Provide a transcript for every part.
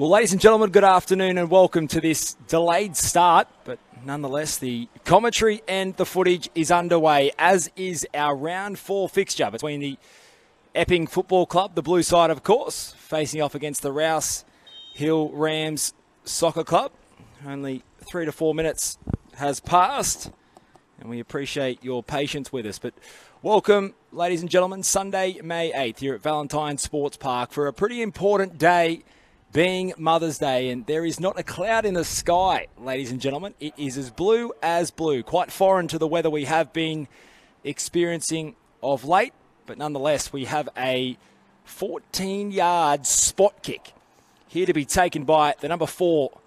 Well, ladies and gentlemen, good afternoon and welcome to this delayed start, but nonetheless, the commentary and the footage is underway, as is our round four fixture between the Epping Football Club, the blue side, of course, facing off against the Rouse Hill Rams Soccer Club. Only three to four minutes has passed, and we appreciate your patience with us. But welcome, ladies and gentlemen, Sunday, May 8th, here at Valentine Sports Park for a pretty important day being Mother's Day, and there is not a cloud in the sky, ladies and gentlemen. It is as blue as blue, quite foreign to the weather we have been experiencing of late, but nonetheless, we have a 14 yard spot kick here to be taken by the number four.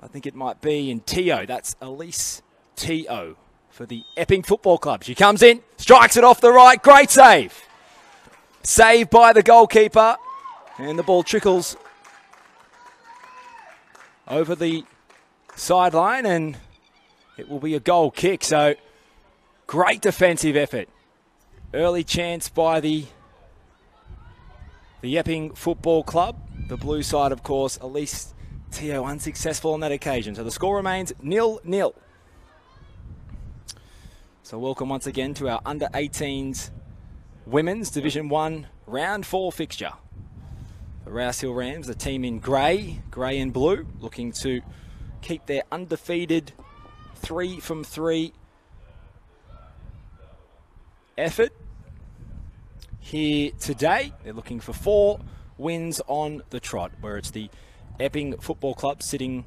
I think it might be in Teo. That's Elise Teo for the Epping Football Club. She comes in, strikes it off the right. Great save. Saved by the goalkeeper. And the ball trickles over the sideline, and it will be a goal kick. So great defensive effort. Early chance by the the Epping Football Club. The blue side, of course, Elise Teo unsuccessful on that occasion. So the score remains nil nil. So welcome once again to our under 18s women's Division 1 round 4 fixture. The Rouse Hill Rams, the team in grey, grey and blue, looking to keep their undefeated three from three effort here today. They're looking for four wins on the trot, where it's the Epping Football Club sitting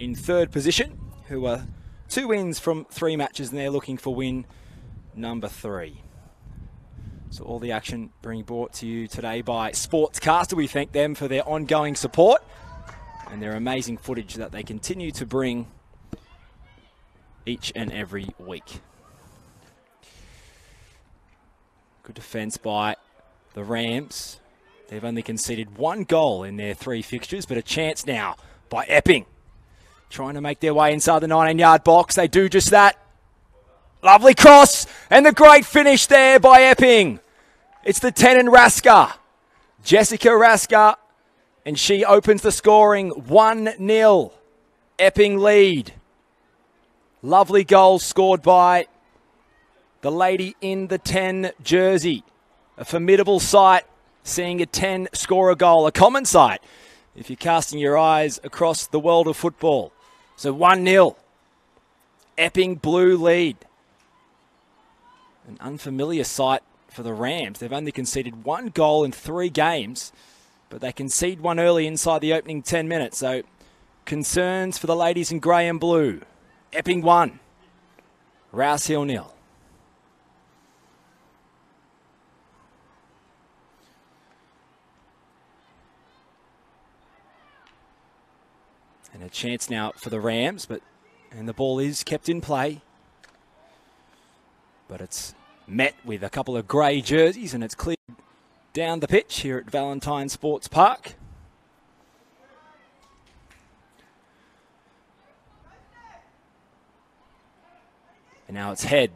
in third position, who are two wins from three matches, and they're looking for win number three. So all the action being brought to you today by Sportscaster. We thank them for their ongoing support and their amazing footage that they continue to bring each and every week. Good defence by the Rams. They've only conceded one goal in their three fixtures, but a chance now by Epping. Trying to make their way inside the 19 yard box. They do just that. Lovely cross and the great finish there by Epping. It's the 10 and Rasker. Jessica Rasker. And she opens the scoring 1 0. Epping lead. Lovely goal scored by the lady in the 10 jersey. A formidable sight seeing a 10 score a goal. A common sight if you're casting your eyes across the world of football. So 1 0. Epping blue lead. An unfamiliar sight for the Rams. They've only conceded one goal in three games, but they concede one early inside the opening 10 minutes. So concerns for the ladies in grey and blue. Epping one. Rouse Hill nil. And a chance now for the Rams, but and the ball is kept in play. But it's met with a couple of grey jerseys and it's cleared down the pitch here at Valentine Sports Park. And now it's head.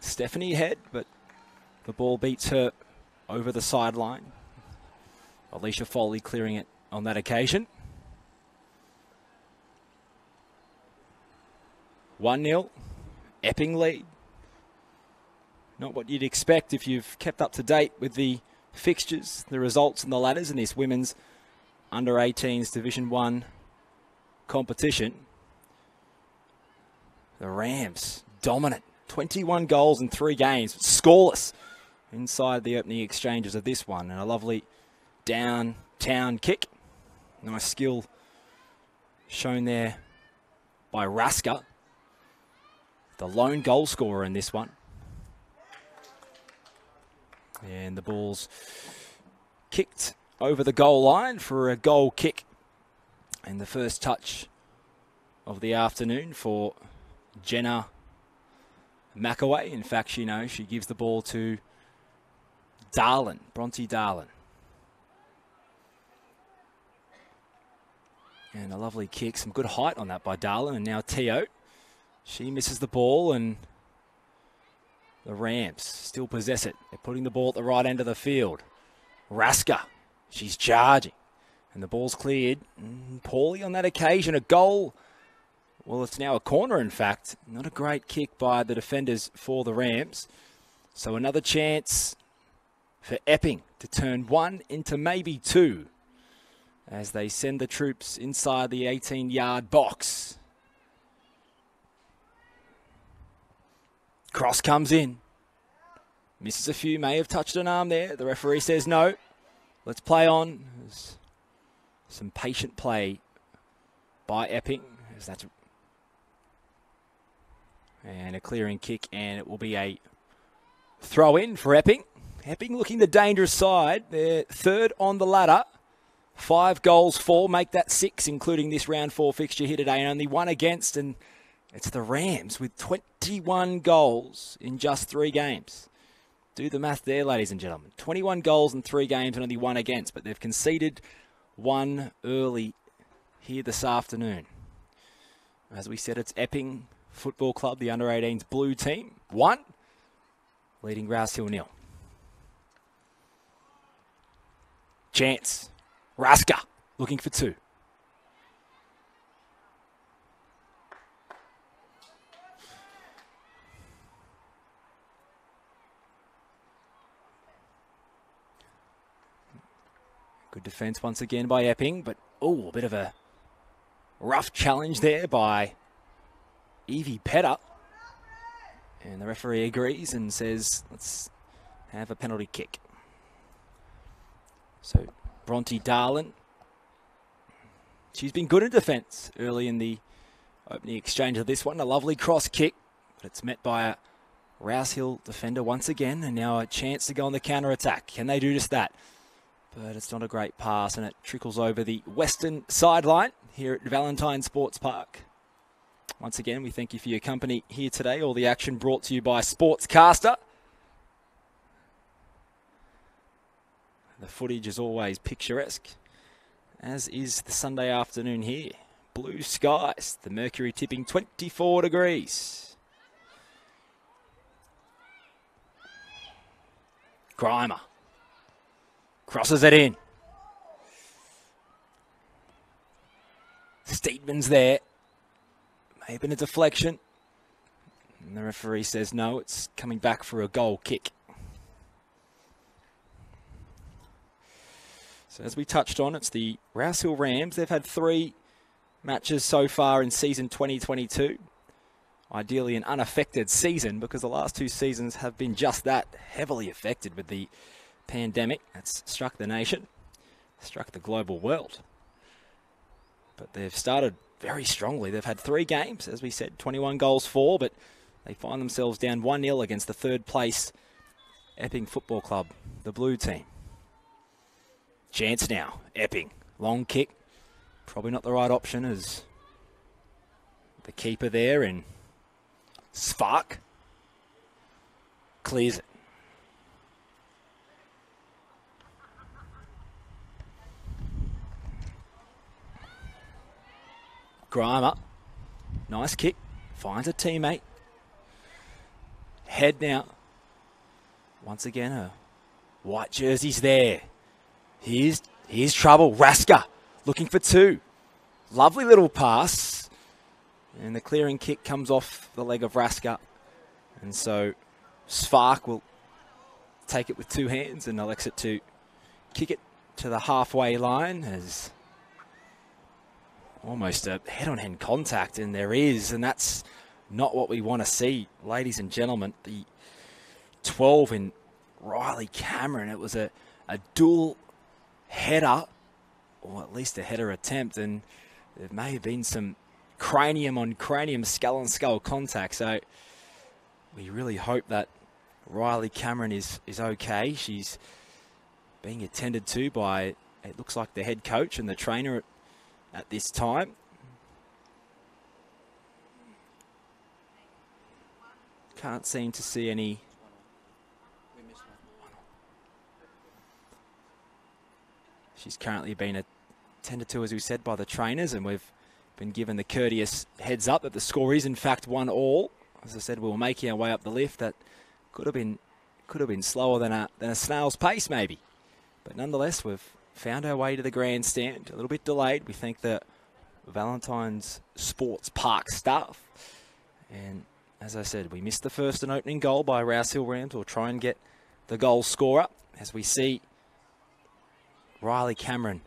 Stephanie head, but the ball beats her over the sideline. Alicia Foley clearing it on that occasion. 1 0. Epping lead. Not what you'd expect if you've kept up to date with the fixtures, the results, and the ladders in this women's under 18s Division 1 competition. The Rams dominant. 21 goals in three games, scoreless inside the opening exchanges of this one. And a lovely downtown kick. Nice skill shown there by Rasker the lone goal scorer in this one. And the ball's kicked over the goal line for a goal kick. And the first touch of the afternoon for Jenna McAway. In fact, she knows she gives the ball to Darlin, Bronte Darlin. And a lovely kick, some good height on that by Darlin. And now Teo she misses the ball and the Rams still possess it. They're putting the ball at the right end of the field. Rasker, she's charging. And the ball's cleared. Mm, poorly on that occasion. A goal. Well, it's now a corner, in fact. Not a great kick by the defenders for the Rams. So another chance for Epping to turn one into maybe two as they send the troops inside the 18 yard box. Cross comes in. Misses a few, may have touched an arm there. The referee says no. Let's play on. There's some patient play by Epping. That's and a clearing kick, and it will be a throw in for Epping. Epping looking the dangerous side. They're third on the ladder. Five goals, four, make that six, including this round four fixture here today, and only one against, and it's the Rams with 21 goals in just three games. Do the math there, ladies and gentlemen. 21 goals in three games and only one against, but they've conceded one early here this afternoon. As we said, it's Epping Football Club, the under 18s blue team. One, leading Rouse Hill nil. Chance. Raska looking for two. Good defence once again by Epping, but oh, a bit of a rough challenge there by Evie Petter. And the referee agrees and says, let's have a penalty kick. So Bronte Darlin, she's been good in defence early in the opening exchange of this one. A lovely cross kick, but it's met by a Rouse Hill defender once again, and now a chance to go on the counter attack. Can they do just that? But it's not a great pass, and it trickles over the western sideline here at Valentine Sports Park. Once again, we thank you for your company here today. All the action brought to you by Sportscaster. The footage is always picturesque, as is the Sunday afternoon here. Blue skies, the mercury tipping 24 degrees. Grimer crosses it in. Steedman's there. May have been a deflection. And the referee says no, it's coming back for a goal kick. So as we touched on, it's the Rouse Hill Rams. They've had three matches so far in season 2022. Ideally an unaffected season because the last two seasons have been just that, heavily affected with the pandemic that's struck the nation, struck the global world. But they've started very strongly. They've had three games, as we said, 21 goals for, but they find themselves down 1 0 against the third place Epping Football Club, the blue team. Chance now, Epping. Long kick. Probably not the right option as the keeper there in Spark clears it. Grimer. Nice kick. Finds a teammate. Head now. Once again, a white jersey's there. Here's, here's trouble. Raska looking for two. Lovely little pass. And the clearing kick comes off the leg of Raska. And so Svark will take it with two hands and it to kick it to the halfway line as almost a head-on-head contact, and there is, and that's not what we want to see, ladies and gentlemen. The 12 in Riley Cameron, it was a, a dual header, or at least a header attempt, and there may have been some cranium on cranium, skull on skull contact. So we really hope that Riley Cameron is, is okay. She's being attended to by, it looks like the head coach and the trainer at this time. Can't seem to see any. She's currently been attended to, as we said, by the trainers, and we've been given the courteous heads up that the score is in fact one all. As I said, we were making our way up the lift. That could have been could have been slower than a than a snail's pace, maybe. But nonetheless, we've found our way to the grandstand. A little bit delayed. We thank the Valentine's Sports Park staff. And as I said, we missed the first and opening goal by Rouse Hill Rams. We'll try and get the goal scorer as we see Riley Cameron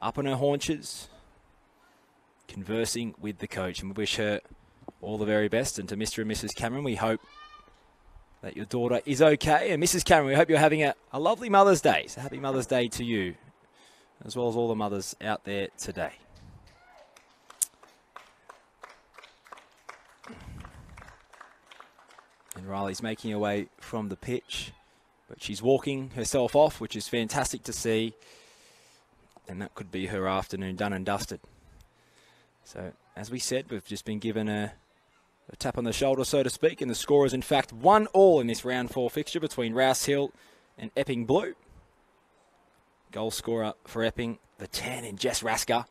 up on her haunches, conversing with the coach. And we wish her all the very best. And to Mr. and Mrs. Cameron, we hope that your daughter is okay. And Mrs. Cameron, we hope you're having a, a lovely Mother's Day. So happy Mother's Day to you, as well as all the mothers out there today. And Riley's making her way from the pitch, but she's walking herself off, which is fantastic to see. And that could be her afternoon done and dusted. So, as we said, we've just been given a, a tap on the shoulder, so to speak, and the score is in fact one all in this round four fixture between Rouse Hill and Epping Blue. Goal scorer for Epping, the 10 in Jess Rasker.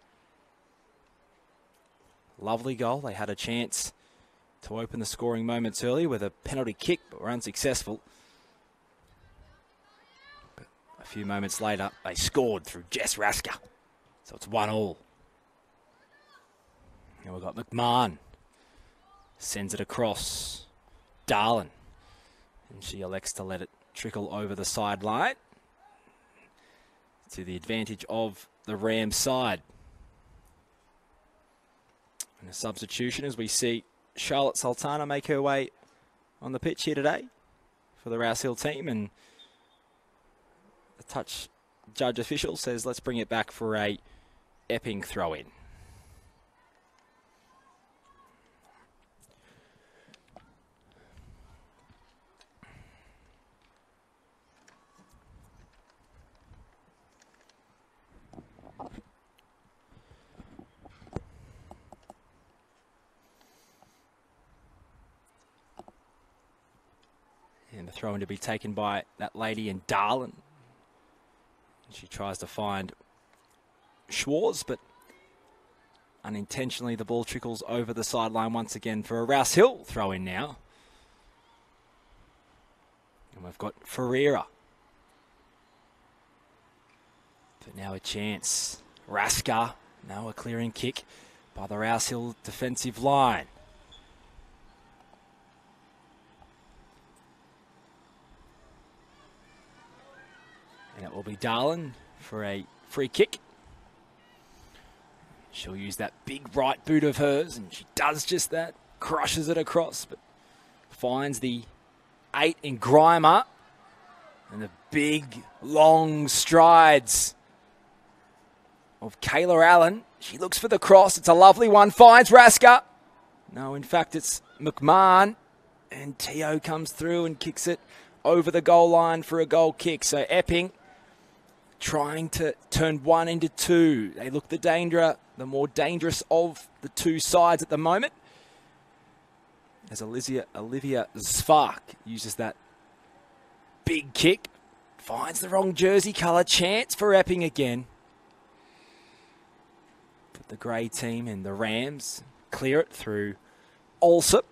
Lovely goal. They had a chance to open the scoring moments earlier with a penalty kick, but were unsuccessful. But a few moments later, they scored through Jess Rasker. So it's one all. And we've got McMahon. Sends it across. Darlin. And she elects to let it trickle over the sideline to the advantage of the Rams side. And a substitution as we see Charlotte Sultana make her way on the pitch here today for the Rouse Hill team. And the touch judge official says, let's bring it back for a Epping throw in. The throw in to be taken by that lady in Darlin. She tries to find Schwartz, but unintentionally the ball trickles over the sideline once again for a Rouse Hill throw in now. And we've got Ferreira. But now a chance. Rasker. Now a clearing kick by the Rouse Hill defensive line. And it will be Darlin for a free kick. She'll use that big right boot of hers, and she does just that. Crushes it across, but finds the eight in Grimer. And the big, long strides of Kayla Allen. She looks for the cross. It's a lovely one. Finds Rasker. No, in fact, it's McMahon. And Teo comes through and kicks it over the goal line for a goal kick. So Epping trying to turn one into two. They look the danger, the more dangerous of the two sides at the moment. As Olivia, Olivia Zvark uses that big kick, finds the wrong jersey colour. Chance for Epping again. But the grey team and the Rams clear it through Alsop.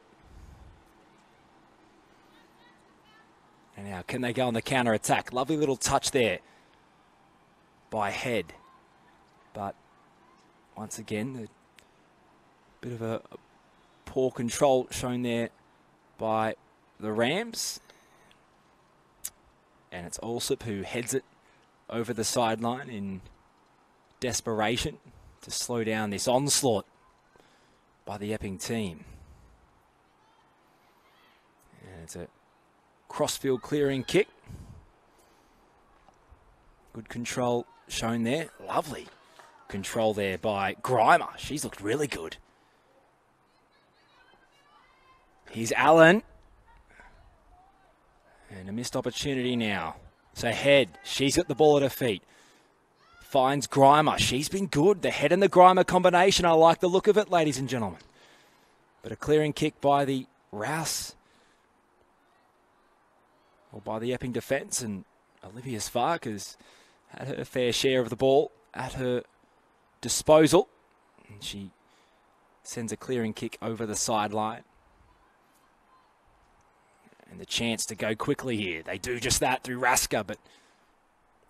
And now, can they go on the counter attack? Lovely little touch there by head. But once again, a bit of a poor control shown there by the Rams. And it's Alsop who heads it over the sideline in desperation to slow down this onslaught by the Epping team. And it's a crossfield clearing kick. Good control shown there. Lovely control there by Grimer. She's looked really good. Here's Allen. And a missed opportunity now. So head, she's got the ball at her feet. Finds Grimer. She's been good. The head and the Grimer combination. I like the look of it, ladies and gentlemen. But a clearing kick by the Rouse. Or by the Epping defence. And Olivia Zvark has had her fair share of the ball at her disposal. And she sends a clearing kick over the sideline. And the chance to go quickly here. They do just that through Raska, but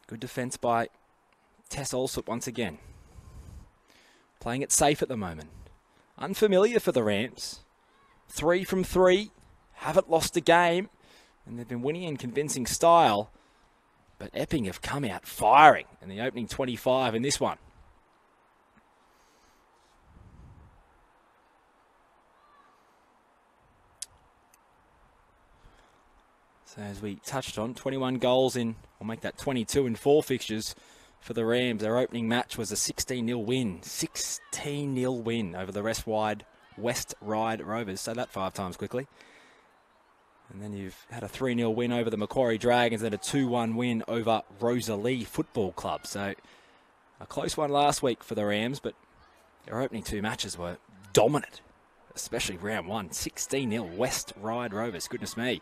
good defence by Tess Alsop once again. Playing it safe at the moment. Unfamiliar for the Rams. Three from three. Haven't lost a game. And they've been winning in convincing style. But Epping have come out firing in the opening 25 in this one. So as we touched on, 21 goals in, we'll make that 22 in four fixtures for the Rams. Their opening match was a 16-0 win. 16-0 win over the West Wide West Ride Rovers. Say that five times quickly. And then you've had a 3 0 win over the Macquarie Dragons and a 2 1 win over Roselea Football Club. So a close one last week for the Rams, but their opening two matches were dominant, especially round one 16 0 West Ryde Rovers. Goodness me.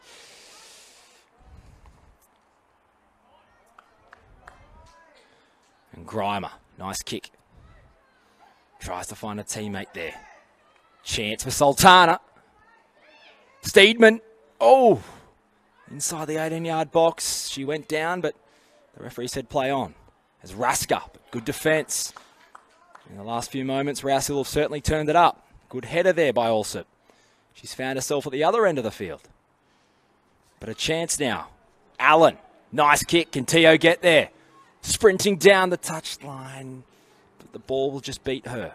And Grimer, nice kick. Tries to find a teammate there. Chance for Sultana. Steedman. Oh! Inside the 18 yard box. She went down, but the referee said play on. As Rasker, good defence. In the last few moments, Rouse have certainly turned it up. Good header there by Alsop. She's found herself at the other end of the field. But a chance now. Allen. Nice kick. Can Teo get there? Sprinting down the touchline. But the ball will just beat her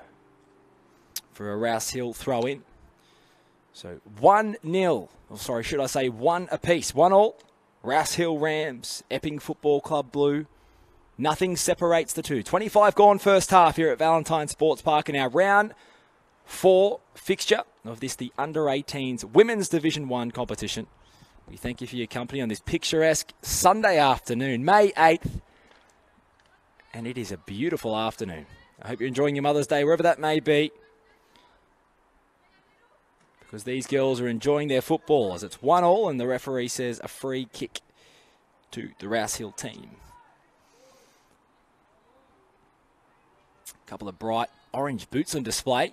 for a Rouse Hill throw in. So 1 0. Oh, sorry, should I say 1 apiece? 1 all. Rouse Hill Rams, Epping Football Club Blue. Nothing separates the two. 25 gone first half here at Valentine Sports Park in our round four fixture of this, the under 18s Women's Division 1 competition. We thank you for your company on this picturesque Sunday afternoon, May 8th. And it is a beautiful afternoon. I hope you're enjoying your Mother's Day, wherever that may be because these girls are enjoying their football as it's one all and the referee says a free kick to the Rouse Hill team. A couple of bright orange boots on display.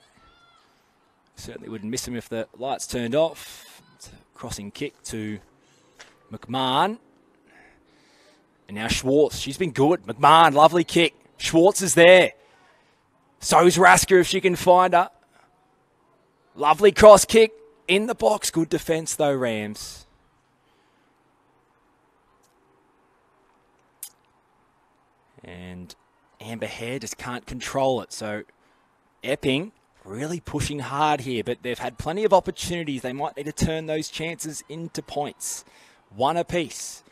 Certainly wouldn't miss them if the lights turned off. crossing kick to McMahon. And now Schwartz. She's been good. McMahon, lovely kick. Schwartz is there. So's Rasker if she can find her. Lovely cross kick in the box. Good defense, though, Rams. And Amber Hare just can't control it. So Epping really pushing hard here, but they've had plenty of opportunities. They might need to turn those chances into points. One apiece.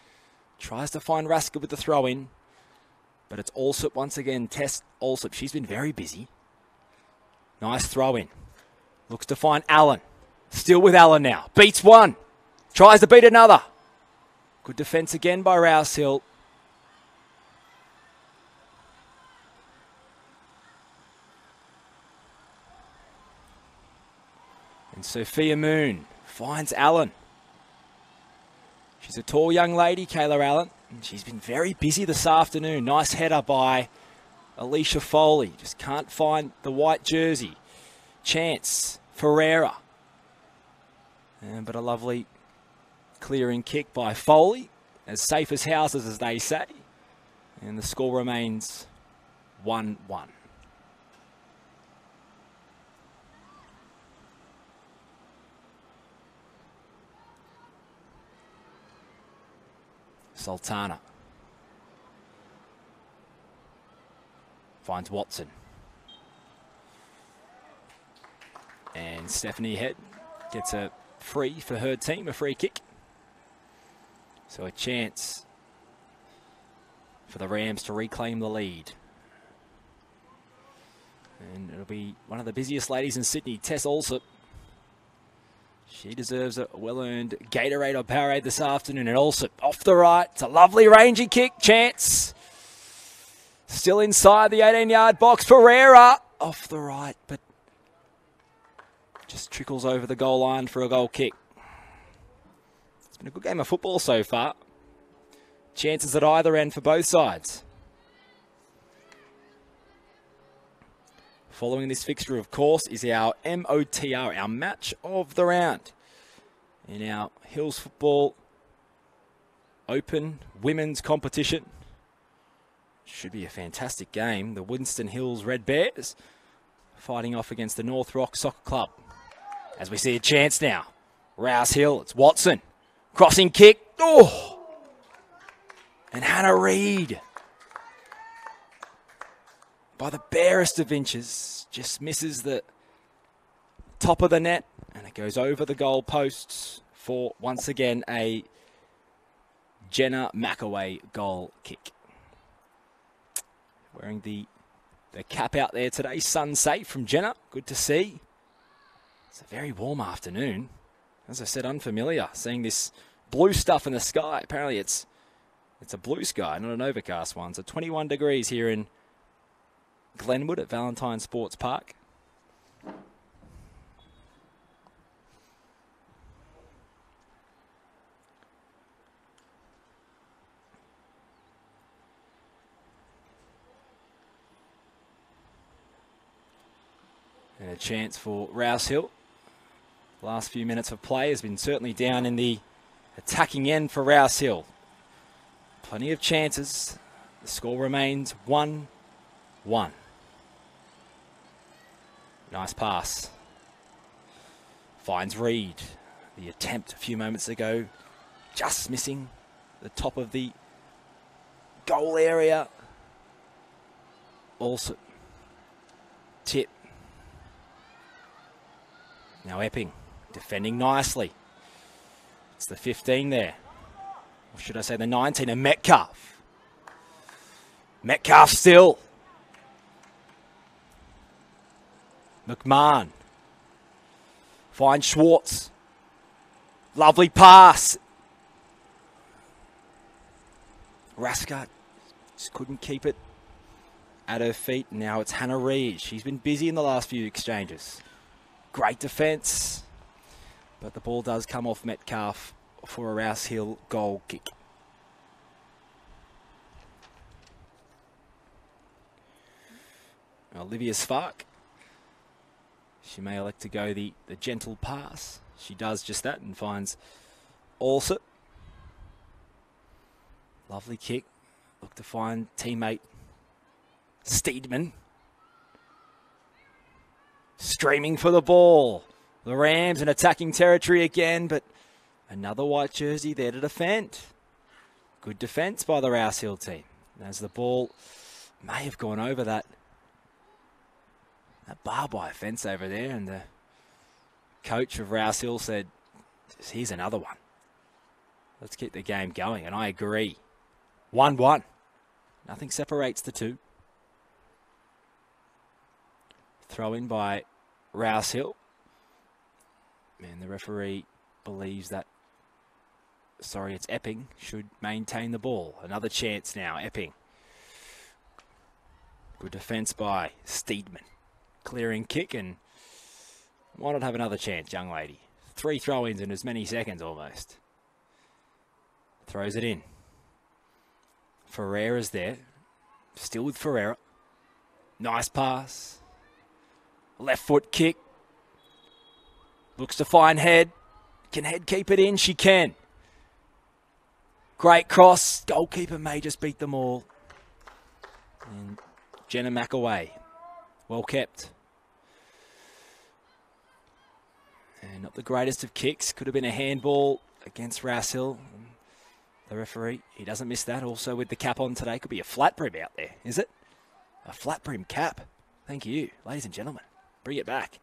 Tries to find Rasker with the throw in. But it's Alsop once again. Tess Alsop. She's been very busy. Nice throw in. Looks to find Allen. Still with Allen now. Beats one. Tries to beat another. Good defence again by Rouse Hill. And Sophia Moon finds Allen. She's a tall young lady, Kayla Allen. And she's been very busy this afternoon. Nice header by Alicia Foley. Just can't find the white jersey. Chance. Ferreira. And, but a lovely clearing kick by Foley. As safe as houses, as they say. And the score remains 1 1. Sultana finds Watson. And Stephanie Head gets a free for her team, a free kick. So a chance for the Rams to reclaim the lead. And it'll be one of the busiest ladies in Sydney, Tess Alsop. She deserves a well-earned Gatorade or Powerade this afternoon. And Alsop off the right. It's a lovely rangy kick. Chance. Still inside the 18-yard box. Pereira off the right, but just trickles over the goal line for a goal kick. It's been a good game of football so far. Chances at either end for both sides. Following this fixture, of course, is our MOTR, our match of the round. In our Hills Football Open Women's Competition. should be a fantastic game. The Winston Hills Red Bears fighting off against the North Rock Soccer Club. As we see a chance now. Rouse Hill, it's Watson. Crossing kick. Oh! And Hannah Reid. By the barest of inches, just misses the top of the net and it goes over the goal posts for once again a Jenna McAway goal kick. Wearing the the cap out there today, sun safe from Jenna. Good to see. It's a very warm afternoon. As I said, unfamiliar seeing this blue stuff in the sky. Apparently, it's it's a blue sky, not an overcast one. So 21 degrees here in Glenwood at Valentine Sports Park. And a chance for Rouse Hill. Last few minutes of play has been certainly down in the attacking end for Rouse Hill. Plenty of chances. The score remains 1 1. Nice pass. Finds Reid. The attempt a few moments ago, just missing the top of the goal area. Also, tip. Now Epping defending nicely. It's the 15 there. Or should I say the 19 and Metcalf. Metcalf still. McMahon. Finds Schwartz. Lovely pass. Rasker just couldn't keep it at her feet. Now it's Hannah Reid. She's been busy in the last few exchanges. Great defence. But the ball does come off Metcalf for a Rouse Hill goal kick. Olivia Spark she may elect to go the, the gentle pass. She does just that and finds Alsop. Lovely kick. Look to find teammate Steedman. Streaming for the ball. The Rams in attacking territory again, but another white jersey there to defend. Good defence by the Rouse Hill team. As the ball may have gone over that that barbed wire fence over there, and the coach of Rouse Hill said, "Here's another one. Let's keep the game going." And I agree. One-one. Nothing separates the two. Throw in by Rouse Hill. And the referee believes that, sorry, it's Epping, should maintain the ball. Another chance now, Epping. Good defence by Steedman clearing kick and why not have another chance, young lady? Three throw-ins in as many seconds almost. Throws it in. Ferreira's there. Still with Ferreira. Nice pass. Left foot kick. Looks to find head. Can head keep it in? She can. Great cross. Goalkeeper may just beat them all. And Jenna McAway. Well kept. And not the greatest of kicks. Could have been a handball against Rouse Hill. The referee, he doesn't miss that. Also with the cap on today, could be a flat brim out there, is it? A flat brim cap. Thank you, ladies and gentlemen. Bring it back.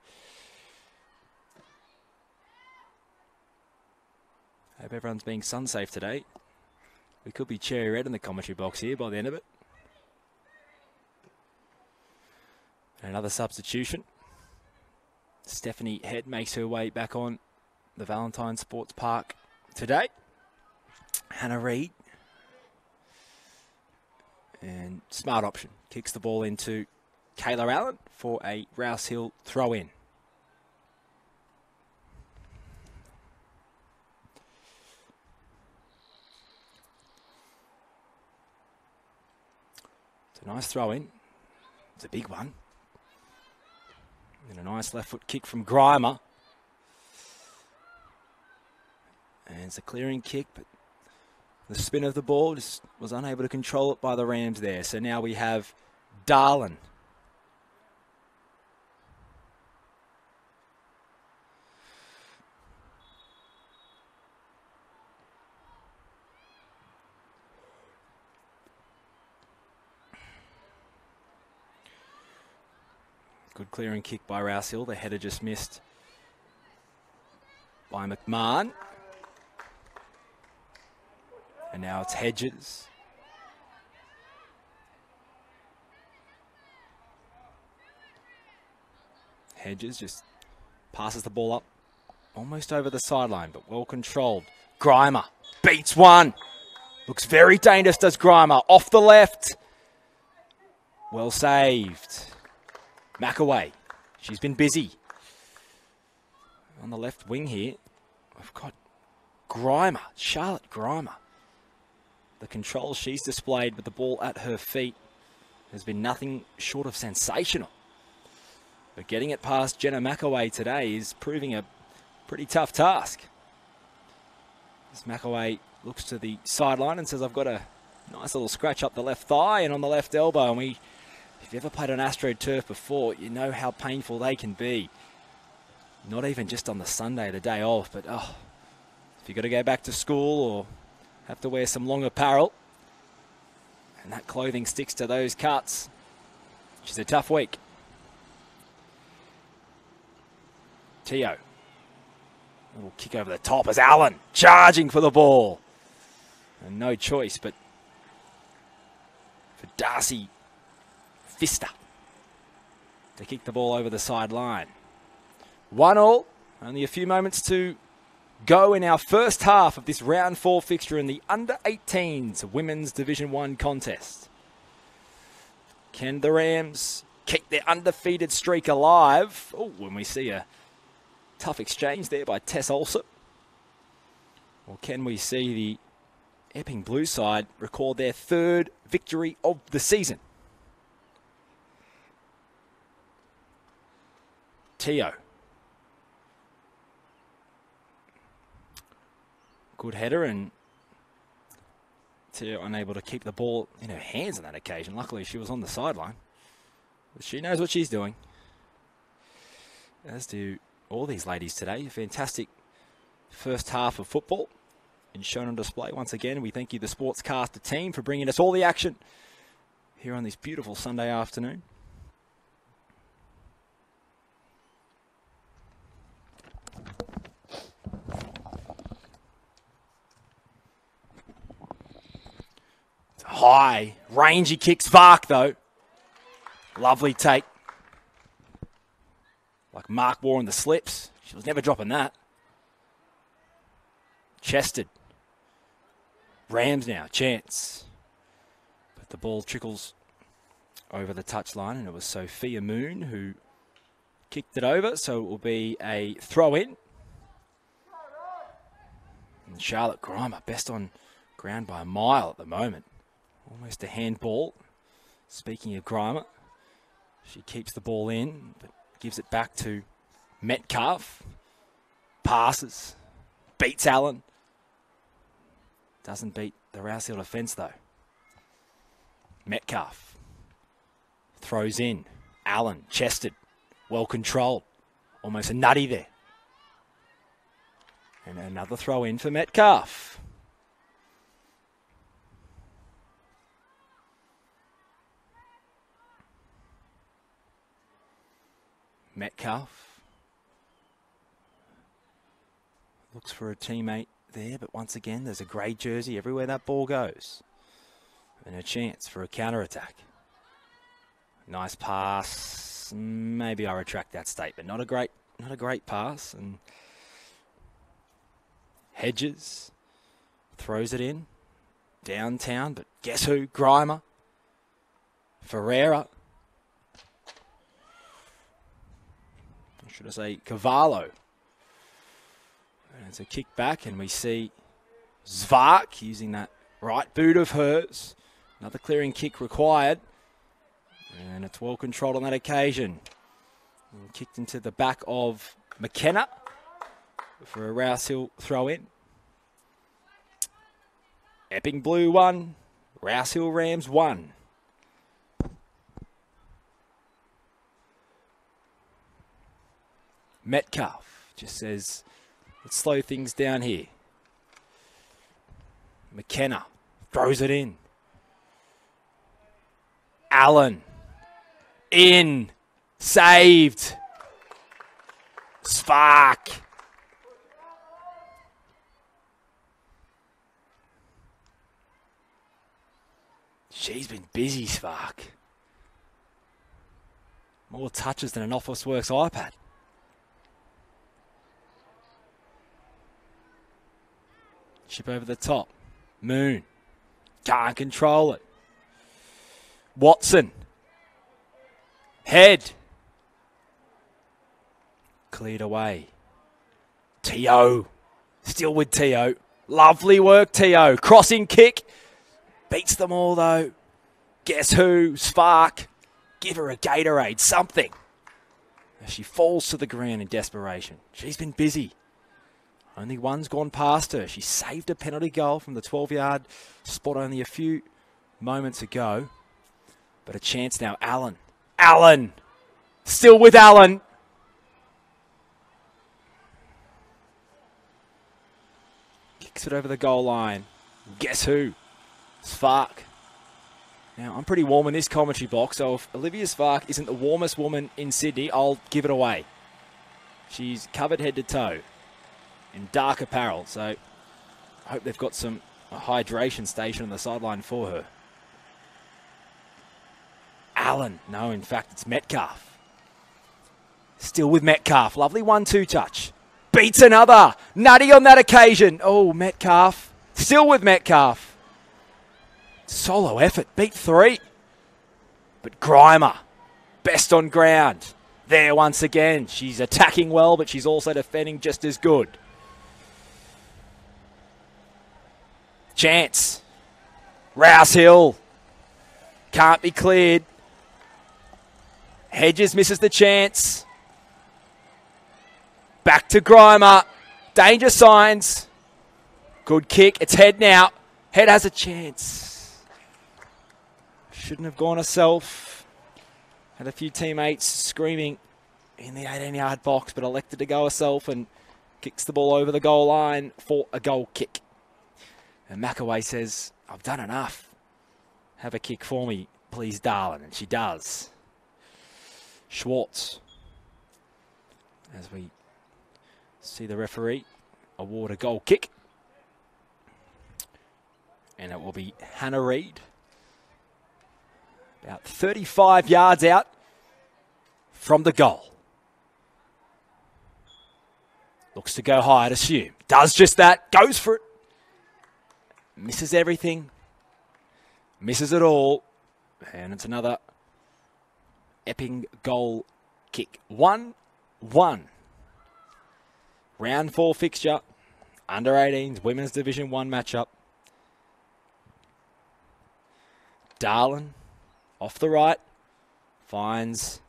Hope everyone's being sun safe today. We could be cherry red in the commentary box here by the end of it. Another substitution. Stephanie Head makes her way back on the Valentine Sports Park today. Hannah Reid. And smart option. Kicks the ball into Kayla Allen for a Rouse Hill throw in. Nice throw in. It's a big one. And a nice left foot kick from Grima. And it's a clearing kick, but The spin of the ball just was unable to control it by the Rams there. So now we have Darlin. Clearing kick by Rouse Hill. The header just missed by McMahon. And now it's Hedges. Hedges just passes the ball up almost over the sideline, but well controlled. Grima beats one. Looks very dangerous, does Grima. Off the left. Well saved. McAway. She's been busy. On the left wing here, we've got Grima, Charlotte Grima. The control she's displayed with the ball at her feet has been nothing short of sensational. But getting it past Jenna McAway today is proving a pretty tough task. As McAway looks to the sideline and says, I've got a nice little scratch up the left thigh and on the left elbow. And we if you've ever played on AstroTurf before, you know how painful they can be. Not even just on the Sunday, the day off, but oh, if you've got to go back to school or have to wear some long apparel, and that clothing sticks to those cuts, is a tough week. Teo. A little kick over the top as Allen charging for the ball. And no choice but for Darcy Vista to kick the ball over the sideline. One all. Only a few moments to go in our first half of this round four fixture in the under 18s women's Division One contest. Can the Rams keep their undefeated streak alive? Oh, when we see a tough exchange there by Tess Alsop. Or can we see the Epping Blue side record their third victory of the season? Teo. Good header and Teo unable to keep the ball in her hands on that occasion. Luckily, she was on the sideline. But she knows what she's doing. As do all these ladies today. Fantastic first half of football and shown on display once again. We thank you, the Sportscaster team, for bringing us all the action here on this beautiful Sunday afternoon. High. Rangy kicks Vark, though. Lovely take. Like Mark Waugh in the slips. She was never dropping that. Chested. Rams now. Chance. But the ball trickles over the touchline, and it was Sophia Moon who kicked it over, so it will be a throw in. And Charlotte Grima, best on ground by a mile at the moment. Almost a handball. Speaking of Grima, she keeps the ball in, but gives it back to Metcalf. Passes. Beats Allen. Doesn't beat the Rouse Hill defence, though. Metcalf. Throws in. Allen, chested. Well controlled. Almost a nutty there. And another throw in for Metcalf. Metcalf looks for a teammate there, but once again, there's a grey jersey everywhere that ball goes. And a chance for a counter attack. Nice pass. Maybe I retract that statement. Not a great, not a great pass. And Hedges throws it in downtown, but guess who? Grima, Ferreira, should I say, Cavallo. And it's a kick back, and we see Zvark using that right boot of hers. Another clearing kick required. And it's well controlled on that occasion. And kicked into the back of McKenna for a Rouse Hill throw in. Epping Blue 1, Rouse Hill Rams 1. Metcalf just says, let's slow things down here. McKenna throws it in. Allen in, saved. Spark. She's been busy, Spark. More touches than an office Officeworks iPad. Chip over the top. Moon. Can't control it. Watson. Head. Cleared away. Teo Still with Teo Lovely work, Teo Crossing kick. Beats them all, though. Guess who? Spark. Give her a Gatorade, something. As she falls to the ground in desperation. She's been busy. Only one's gone past her. She saved a penalty goal from the 12 yard spot only a few moments ago. But a chance now. Allen. Allen. Still with Allen. Kicks it over the goal line. Guess who? Spark. Now, I'm pretty warm in this commentary box, so if Olivia Spark isn't the warmest woman in Sydney, I'll give it away. She's covered head to toe in dark apparel. So I hope they've got some hydration station on the sideline for her. Allen. No, in fact, it's Metcalf. Still with Metcalf. Lovely one-two touch. Beats another. Nutty on that occasion. Oh, Metcalf. Still with Metcalf. Solo effort. Beat three. But Grima. Best on ground. There once again. She's attacking well, but she's also defending just as good. Chance. Rouse Hill. Can't be cleared. Hedges misses the chance. Back to Grima. Danger signs. Good kick. It's head now. Head has a chance. Shouldn't have gone herself. Had a few teammates screaming in the 18 yard box, but elected to go herself and kicks the ball over the goal line for a goal kick. And McAway says, I've done enough. Have a kick for me, please, darling. And she does. Schwartz, as we see the referee award a goal kick. And it will be Hannah Reid. About 35 yards out from the goal. Looks to go high, I'd assume. Does just that. Goes for it misses everything, misses it all, and it's another Epping goal kick. 1 1. Round 4 fixture, under 18s, Women's Division 1 matchup. Darlin off the right finds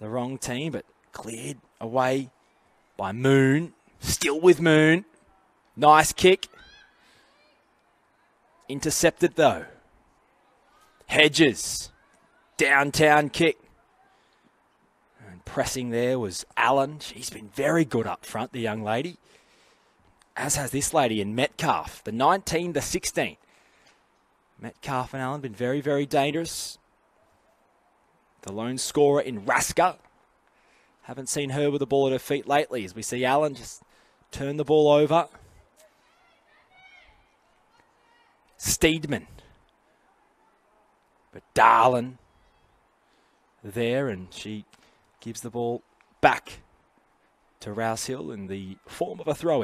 the wrong team, but cleared away by Moon. Still with Moon. Nice kick. Intercepted though. Hedges. Downtown kick. And pressing there was Allen. She's been very good up front, the young lady. As has this lady in Metcalf, the 19 to 16. Metcalf and Allen been very, very dangerous. The lone scorer in Rasker. Haven't seen her with the ball at her feet lately as we see Allen just turn the ball over. Steedman. But Darlin there, and she gives the ball back to Rouse Hill in the form of a throw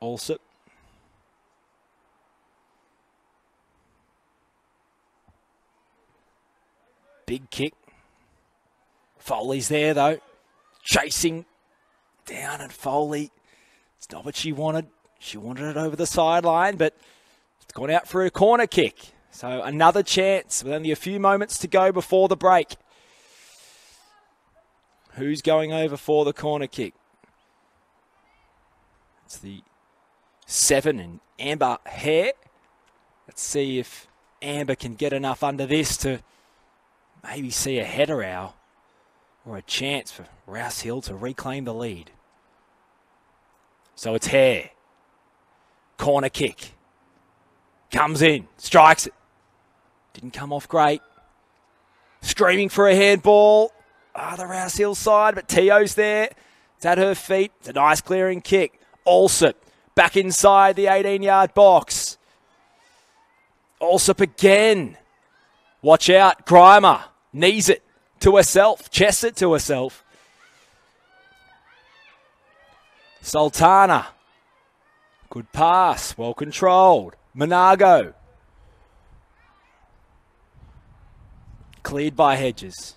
Also, big kick. Foley's there though, chasing down and Foley. It's not what she wanted. She wanted it over the sideline, but it's gone out for a corner kick. So another chance with only a few moments to go before the break. Who's going over for the corner kick? It's the seven and Amber Hare. Let's see if Amber can get enough under this to maybe see a header out or a chance for Rouse Hill to reclaim the lead. So it's Hare. Corner kick. Comes in, strikes it. Didn't come off great. Screaming for a handball. Ah, the Rouse Hill side, but Teo's there. It's at her feet. It's a nice clearing kick. Alsop back inside the 18 yard box. Alsop again. Watch out. Grima knees it to herself, chests it to herself. Sultana. Good pass. Well controlled. Monago. Cleared by Hedges.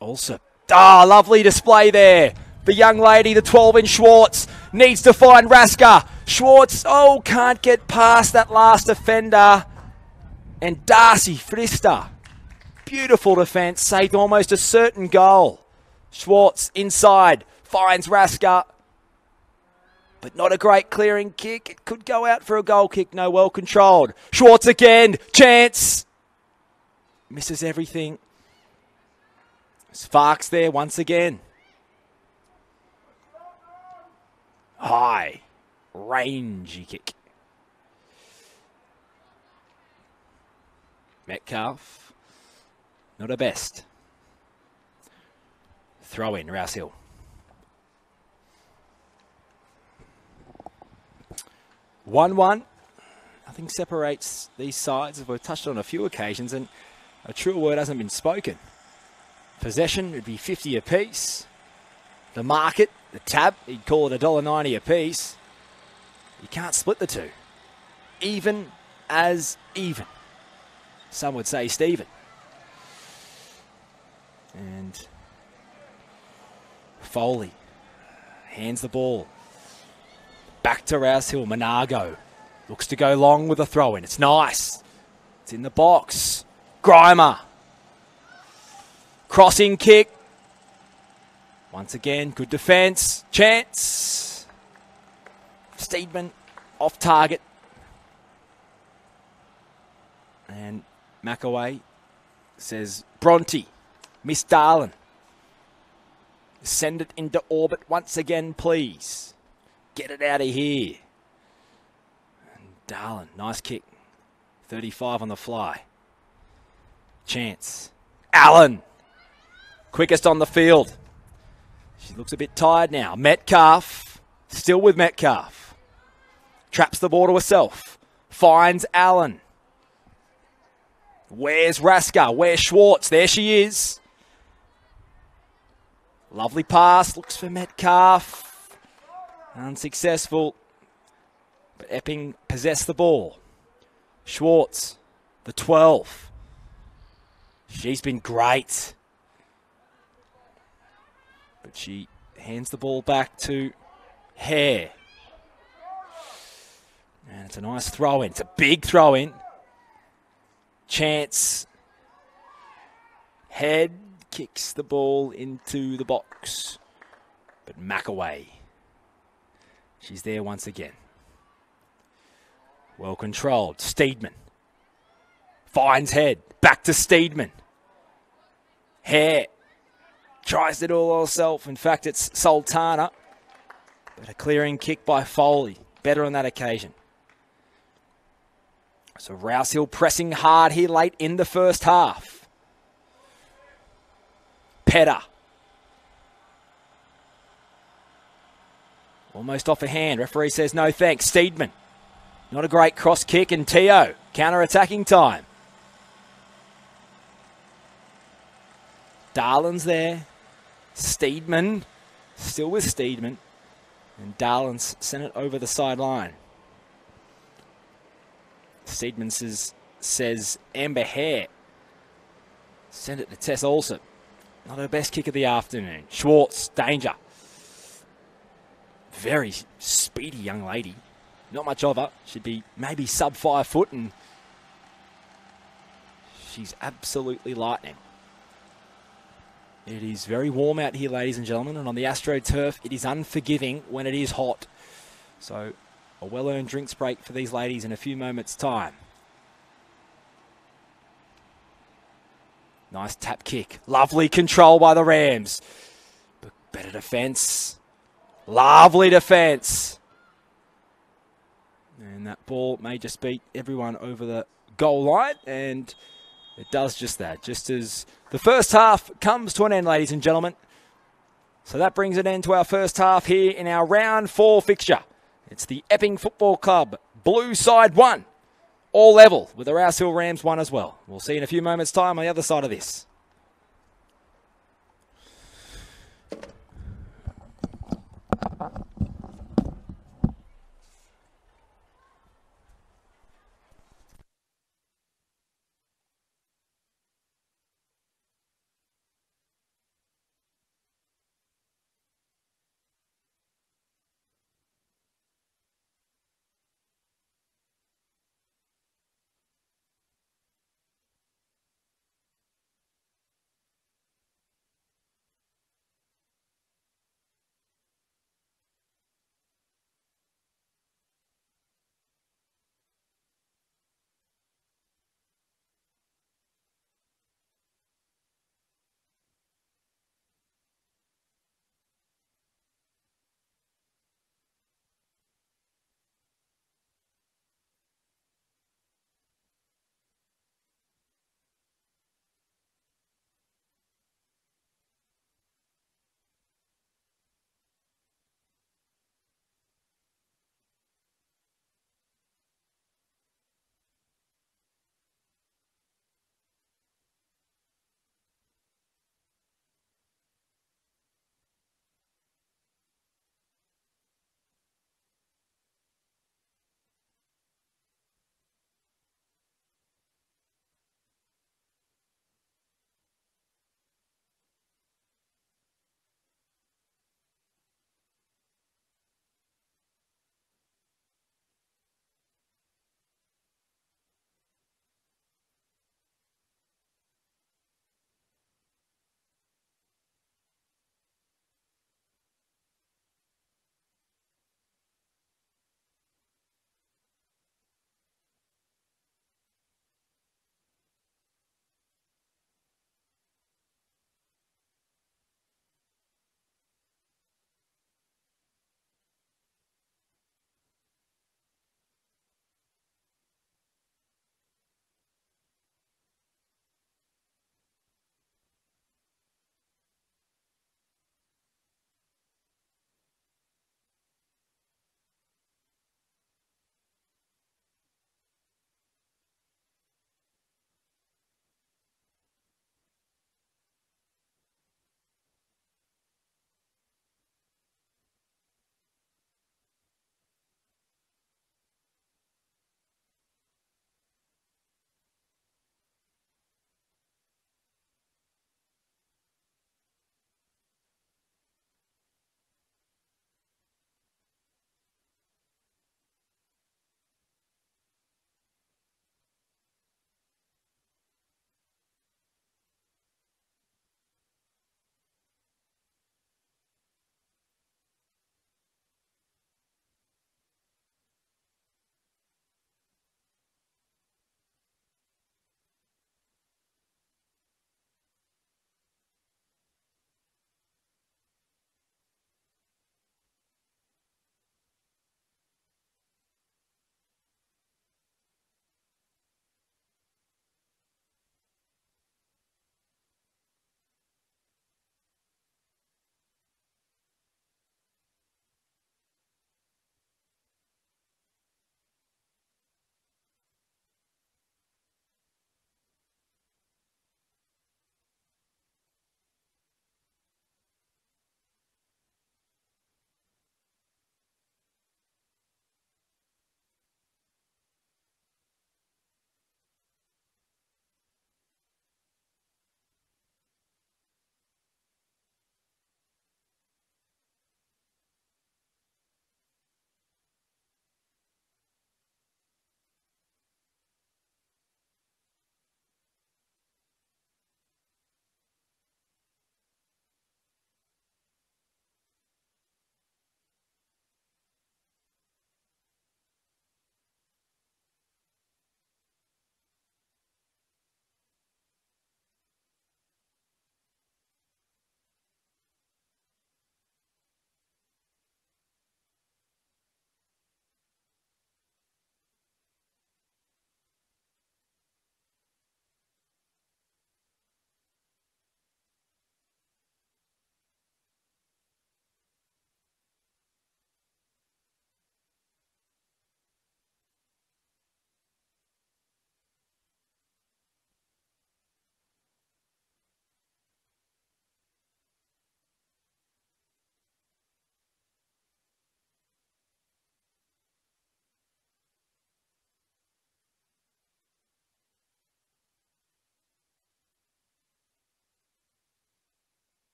Also, ah, lovely display there. The young lady, the 12 inch Schwartz, needs to find Rasker. Schwartz, oh, can't get past that last defender. And Darcy Frister. Beautiful defence, saved almost a certain goal. Schwartz inside, finds Rasker. But not a great clearing kick. It could go out for a goal kick. No, well controlled. Schwartz again. Chance. Misses everything. Sparks there once again. High. Rangy kick. Metcalf. Not a best. Throw in, Rouse Hill. One one. Nothing separates these sides, we've touched on a few occasions, and a truer word hasn't been spoken. Possession would be 50 apiece. The market, the tab, he'd call it $1.90 apiece. You can't split the two. Even as even. Some would say Stephen. And Foley hands the ball. Back to Rouse Hill. Monago looks to go long with a throw in. It's nice. It's in the box. Grima Crossing kick. Once again, good defence. Chance. Steedman off target. And McAway says, Bronte, Miss Darlin, send it into orbit once again, please. Get it out of here. And Darlin, nice kick. 35 on the fly. Chance. Allen. Quickest on the field. She looks a bit tired now. Metcalf, still with Metcalf. Traps the ball to herself. Finds Allen. Where's Rasker? Where's Schwartz? There she is. Lovely pass. Looks for Metcalf. Unsuccessful. But Epping possessed the ball. Schwartz, the 12. She's been great. She hands the ball back to Hare. And it's a nice throw in. It's a big throw in. Chance. Head kicks the ball into the box. But McAway. She's there once again. Well controlled. Steedman. Finds head. Back to Steedman. Hare tries it all herself. In fact, it's Sultana. But a clearing kick by Foley. Better on that occasion. So Rouse Hill pressing hard here late in the first half. Petter. Almost off a hand. Referee says no thanks. Steedman. Not a great cross kick. And Teo. Counter attacking time. Darlin's there. Steedman, still with Steedman. And Darlins sent it over the sideline. Steedman says, says Amber Hare. Send it to Tess Alsop. Not her best kick of the afternoon. Schwartz, danger. Very speedy young lady. Not much of her. She'd be maybe sub five foot and she's absolutely lightning. It is very warm out here, ladies and gentlemen, and on the AstroTurf, it is unforgiving when it is hot. So, a well earned drinks break for these ladies in a few moments' time. Nice tap kick. Lovely control by the Rams. But better defence. Lovely defence. And that ball may just beat everyone over the goal line. And it does just that. Just as the first half comes to an end, ladies and gentlemen. So that brings an end to our first half here in our round four fixture. It's the Epping Football Club blue side one all level with the Rouse Hill Rams one as well. We'll see in a few moments' time on the other side of this.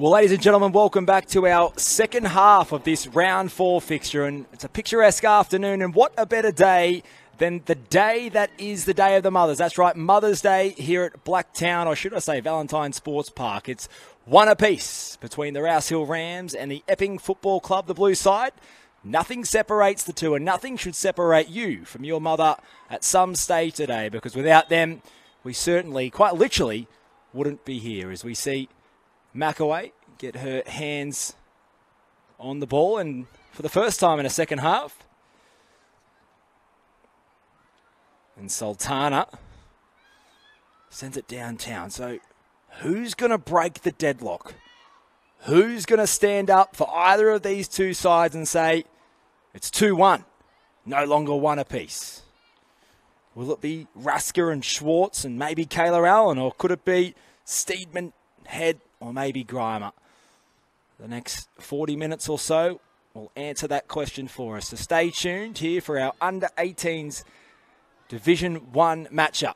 Well, ladies and gentlemen, welcome back to our second half of this round four fixture. And it's a picturesque afternoon, and what a better day than the day that is the Day of the Mothers. That's right, Mother's Day here at Blacktown, or should I say Valentine Sports Park. It's one apiece between the Rouse Hill Rams and the Epping Football Club, the blue side. Nothing separates the two, and nothing should separate you from your mother at some stage today, because without them, we certainly, quite literally, wouldn't be here as we see McAway get her hands on the ball, and for the first time in a second half, and Sultana sends it downtown. So, who's going to break the deadlock? Who's going to stand up for either of these two sides and say, it's 2 1, no longer one apiece? Will it be Rasker and Schwartz and maybe Kayla Allen, or could it be Steedman, Head, or maybe Grima? The next 40 minutes or so will answer that question for us. So stay tuned here for our under 18s Division 1 matchup.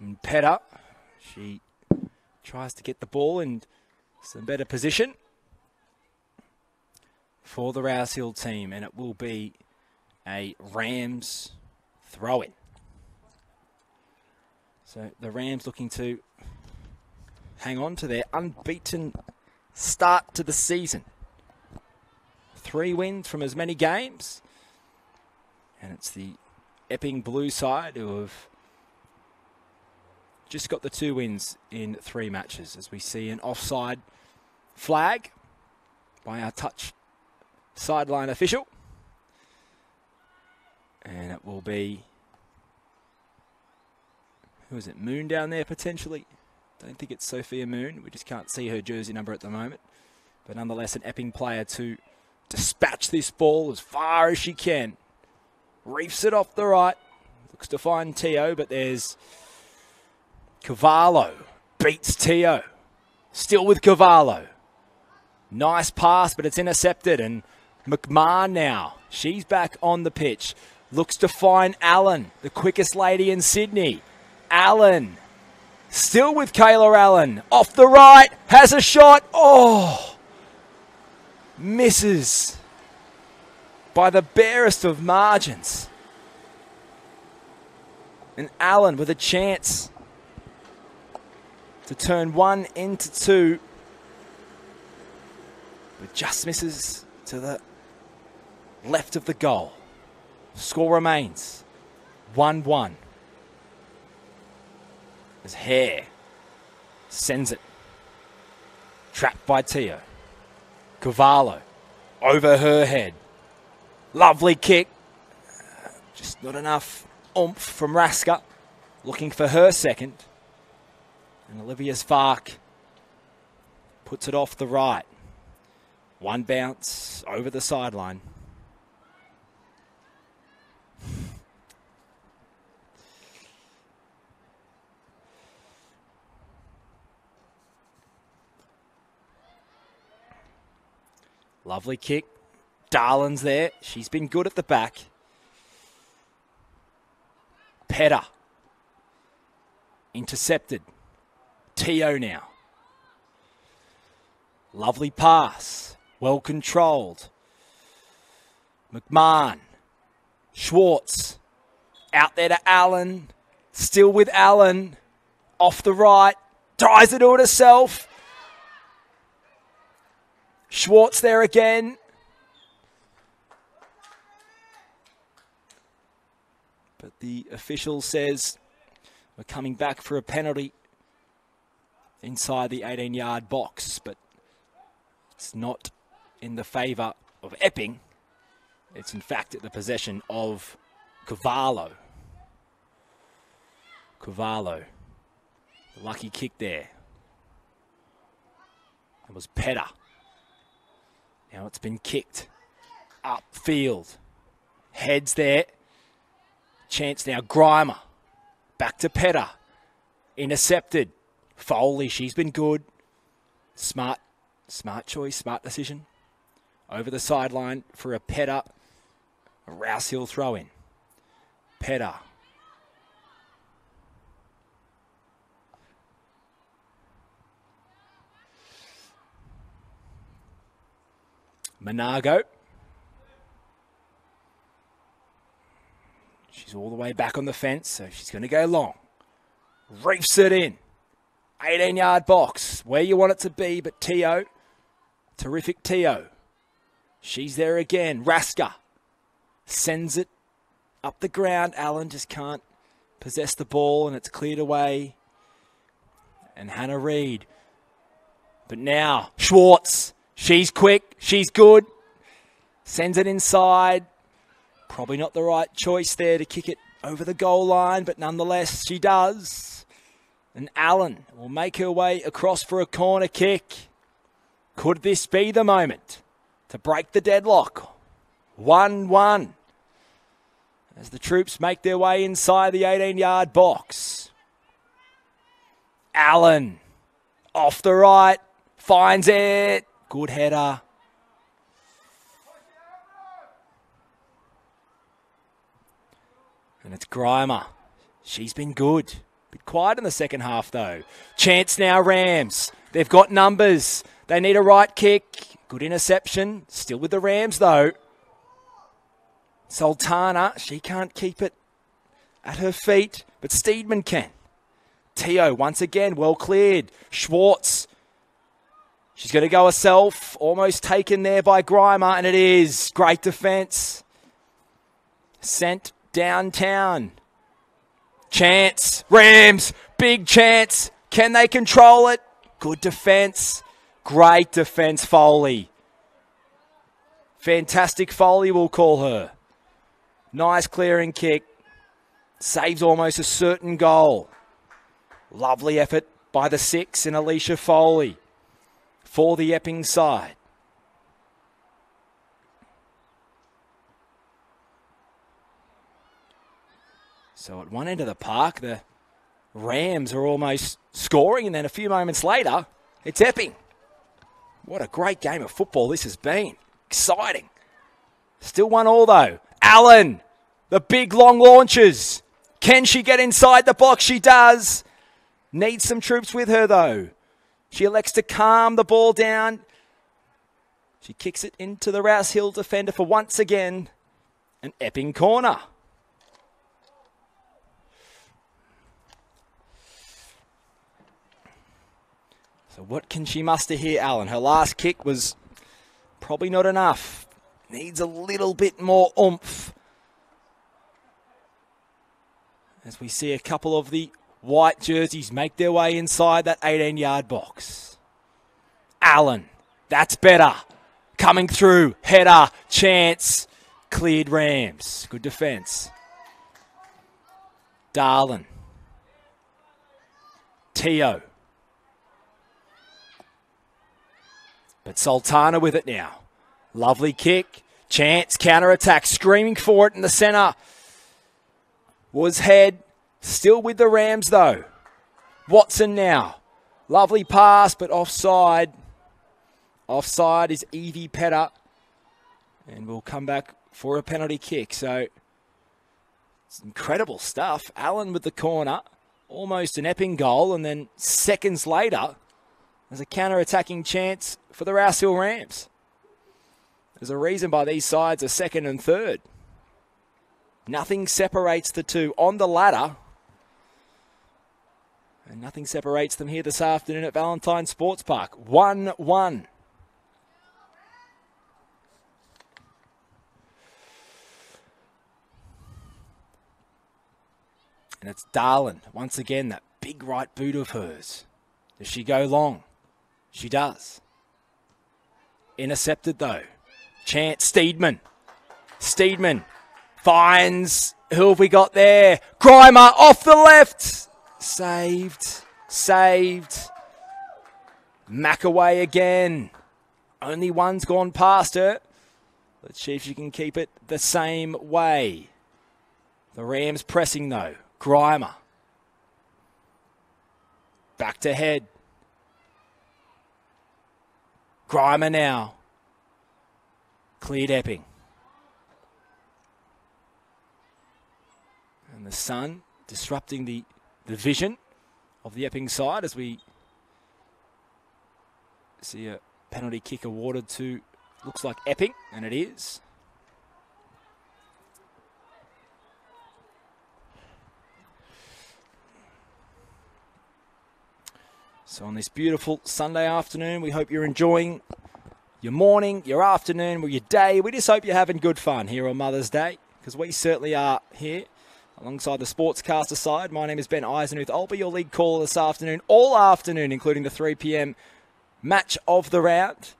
And Petta, she tries to get the ball in some better position for the Rouse Hill team, and it will be a Rams throw in. So the Rams looking to hang on to their unbeaten start to the season. Three wins from as many games. And it's the Epping Blue side who have just got the two wins in three matches as we see an offside flag by our touch sideline official. And it will be who is it? Moon down there potentially. Don't think it's Sophia Moon. We just can't see her jersey number at the moment. But nonetheless, an Epping player to dispatch this ball as far as she can. Reefs it off the right. Looks to find Teo, but there's Cavallo. Beats Teo. Still with Cavallo. Nice pass, but it's intercepted. And McMahon now. She's back on the pitch. Looks to find Allen, the quickest lady in Sydney. Allen. Still with Kayla Allen. Off the right. Has a shot. Oh. Misses. By the barest of margins. And Allen with a chance to turn one into two. But just misses to the left of the goal. Score remains 1 1 as Hare sends it. Trapped by Teo. Cavallo over her head. Lovely kick. Just not enough oomph from Rasker. Looking for her second. And Olivia Spark puts it off the right. One bounce over the sideline. Lovely kick. Darlin's there. She's been good at the back. Petta. Intercepted. Teo now. Lovely pass. Well controlled. McMahon. Schwartz. Out there to Allen. Still with Allen. Off the right. Tries to do it herself. Schwartz there again. But the official says we're coming back for a penalty inside the 18 yard box, but it's not in the favour of Epping. It's in fact at the possession of Cavallo. Cavallo. Lucky kick there. It was Petta. Now it's been kicked upfield. Heads there. Chance now. Grima. Back to Petta. Intercepted. Foley, she's been good. Smart, smart choice, smart decision. Over the sideline for a Petta. A Rouse Hill throw in. Petta. Monago. She's all the way back on the fence, so she's going to go long. Reefs it in. 18 yard box, where you want it to be, but Teo, terrific Teo. She's there again. Rasker sends it up the ground. Allen just can't possess the ball, and it's cleared away. And Hannah Reid. But now, Schwartz. She's quick. She's good. Sends it inside. Probably not the right choice there to kick it over the goal line, but nonetheless, she does. And Allen will make her way across for a corner kick. Could this be the moment to break the deadlock? 1 1 as the troops make their way inside the 18 yard box. Allen off the right, finds it. Good header. And it's Grima. She's been good. Bit quiet in the second half, though. Chance now, Rams. They've got numbers. They need a right kick. Good interception. Still with the Rams, though. Sultana, she can't keep it at her feet, but Steedman can. Teo, once again, well cleared. Schwartz. She's going to go herself. Almost taken there by Grima, and it is. Great defence. Sent downtown. Chance. Rams. Big chance. Can they control it? Good defence. Great defence, Foley. Fantastic Foley, we'll call her. Nice clearing kick. Saves almost a certain goal. Lovely effort by the six and Alicia Foley for the Epping side. So at one end of the park, the Rams are almost scoring, and then a few moments later, it's Epping. What a great game of football this has been. Exciting. Still one all though. Allen, the big long launches. Can she get inside the box? She does. Needs some troops with her though. She elects to calm the ball down. She kicks it into the Rouse Hill defender for once again an Epping corner. So what can she muster here, Allen? Her last kick was probably not enough. Needs a little bit more oomph. As we see a couple of the white jerseys make their way inside that 18 yard box. Allen, that's better. Coming through, header, chance, cleared Rams. Good defence. Darlin. Teo. But Sultana with it now. Lovely kick. Chance, counter attack, screaming for it in the centre. Was head. Still with the Rams though. Watson now. Lovely pass, but offside. Offside is Evie Petta. And we'll come back for a penalty kick. So it's incredible stuff. Allen with the corner. Almost an Epping goal. And then seconds later, there's a counter attacking chance for the Rouse Hill Rams. There's a reason by these sides are second and third. Nothing separates the two on the ladder. And nothing separates them here this afternoon at Valentine Sports Park. 1 1. And it's Darlin. Once again, that big right boot of hers. Does she go long? She does. Intercepted though. Chance Steedman. Steedman finds who have we got there? Grima off the left. Saved. Saved. McAway again. Only one's gone past her. Let's see if she can keep it the same way. The Rams pressing though. Grima. Back to head. Grima now. Cleared Epping. And the sun disrupting the, the vision of the Epping side as we see a penalty kick awarded to looks like Epping, and it is. So, on this beautiful Sunday afternoon, we hope you're enjoying your morning, your afternoon, or your day. We just hope you're having good fun here on Mother's Day, because we certainly are here alongside the Sportscaster side. My name is Ben Eisenhuth. I'll be your league caller this afternoon, all afternoon, including the 3 p.m. match of the round.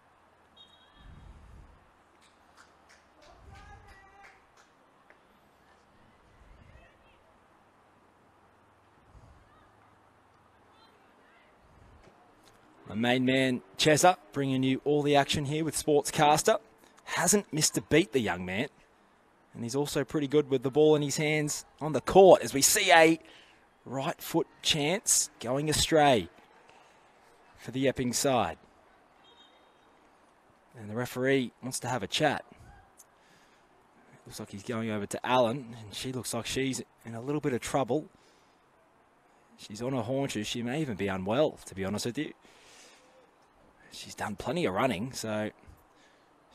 My main man, Chesa, bringing you all the action here with Sportscaster. Hasn't missed a beat, the young man. And he's also pretty good with the ball in his hands on the court as we see a right foot chance going astray for the Epping side. And the referee wants to have a chat. Looks like he's going over to Allen, and she looks like she's in a little bit of trouble. She's on her haunches. She may even be unwell, to be honest with you she's done plenty of running, so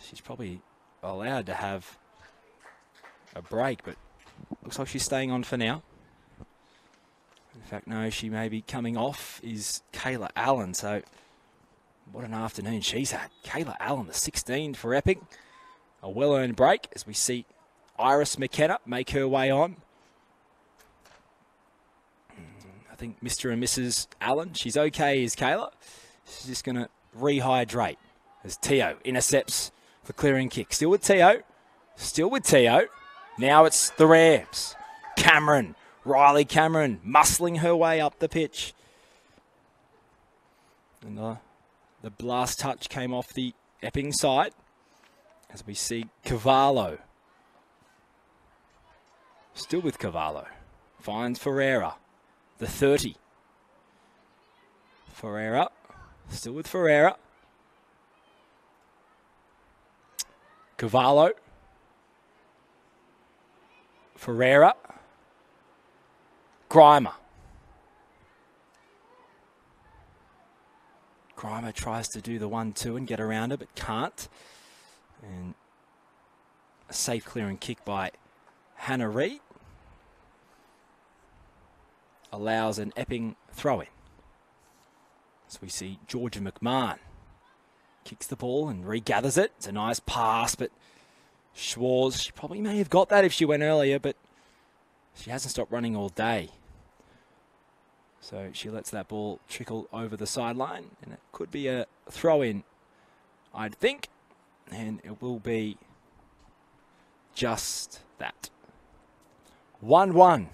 she's probably allowed to have a break, but looks like she's staying on for now. In fact, no, she may be coming off is Kayla Allen, so what an afternoon she's had. Kayla Allen, the 16 for Epping. A well-earned break as we see Iris McKenna make her way on. I think Mr. and Mrs. Allen, she's okay is Kayla. She's just going to rehydrate as Teo intercepts the clearing kick. Still with Teo. Still with Teo. Now it's the Rams. Cameron. Riley Cameron muscling her way up the pitch. And the, the blast touch came off the Epping side as we see Cavallo. Still with Cavallo. Finds Ferreira. The 30. Ferreira Still with Ferreira. Cavallo. Ferreira. Grima. Grima tries to do the 1-2 and get around it, but can't. And a safe clearing kick by Hannah Reid allows an Epping throw-in. So we see Georgia McMahon kicks the ball and regathers it. It's a nice pass, but Schwartz, she probably may have got that if she went earlier, but she hasn't stopped running all day. So she lets that ball trickle over the sideline, and it could be a throw in, I'd think, and it will be just that. 1 1.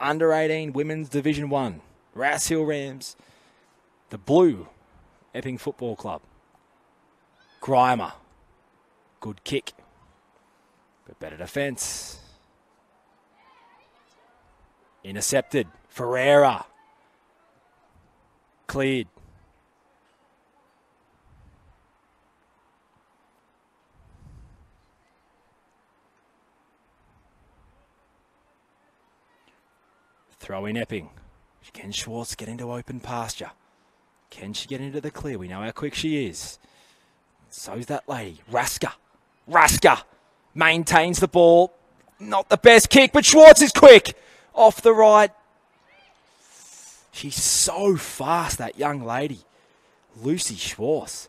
Under 18 Women's Division 1. Rouse Hill Rams the blue Epping Football Club. Grima. Good kick. But better defence. Intercepted. Ferreira. Cleared. Throw in Epping. Can Schwartz get into open pasture? Can she get into the clear? We know how quick she is. So's that lady. Rasker. Rasker maintains the ball. Not the best kick, but Schwartz is quick. Off the right. She's so fast, that young lady. Lucy Schwartz.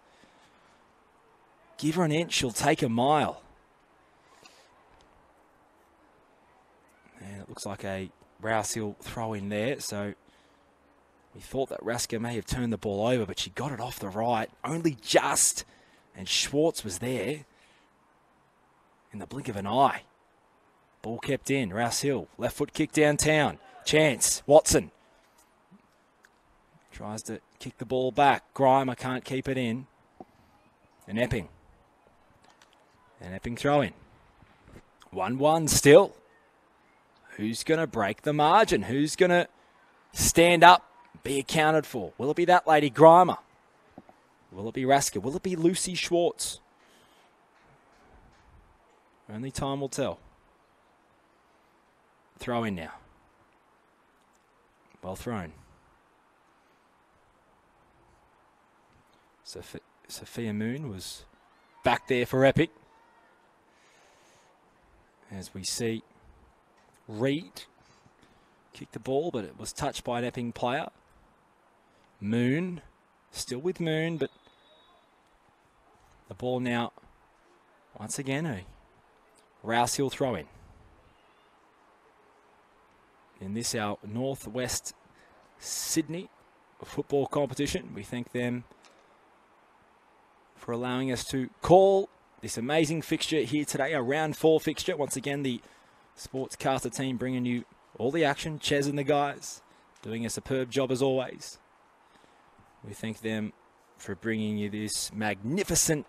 Give her an inch, she'll take a mile. And it looks like a Rouse Hill throw in there, so we thought that Rasker may have turned the ball over, but she got it off the right, only just. And Schwartz was there in the blink of an eye. Ball kept in. Rouse Hill, left foot kick downtown. Chance, Watson. Tries to kick the ball back. Grima can't keep it in. And Epping. And Epping throw in. 1 1 still. Who's going to break the margin? Who's going to stand up be accounted for? Will it be that lady Grima? Will it be Rasker? Will it be Lucy Schwartz? Only time will tell. Throw in now. Well thrown. Sophia Moon was back there for Epping. As we see Reid kick the ball, but it was touched by an Epping player. Moon, still with Moon, but the ball now, once again, a Rouse Hill throw in. In this, our Northwest Sydney football competition, we thank them for allowing us to call this amazing fixture here today, a round four fixture. Once again, the sports Sportscaster team bringing you all the action. Ches and the guys doing a superb job as always. We thank them for bringing you this magnificent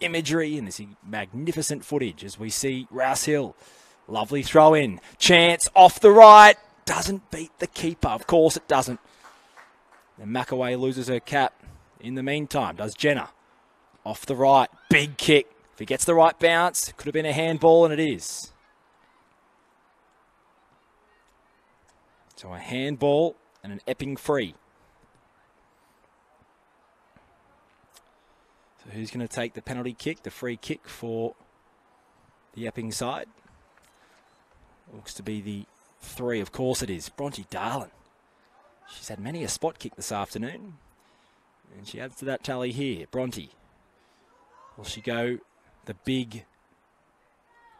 imagery and this magnificent footage as we see Rouse Hill. Lovely throw in. Chance off the right. Doesn't beat the keeper. Of course it doesn't. And McAway loses her cap. In the meantime, does Jenna. Off the right. Big kick. If he gets the right bounce, could have been a handball, and it is. So a handball and an Epping free. So who's going to take the penalty kick, the free kick for the Epping side? Looks to be the three. Of course it is. Bronte Darlin. She's had many a spot kick this afternoon. And she adds to that tally here. Bronte. Will she go the big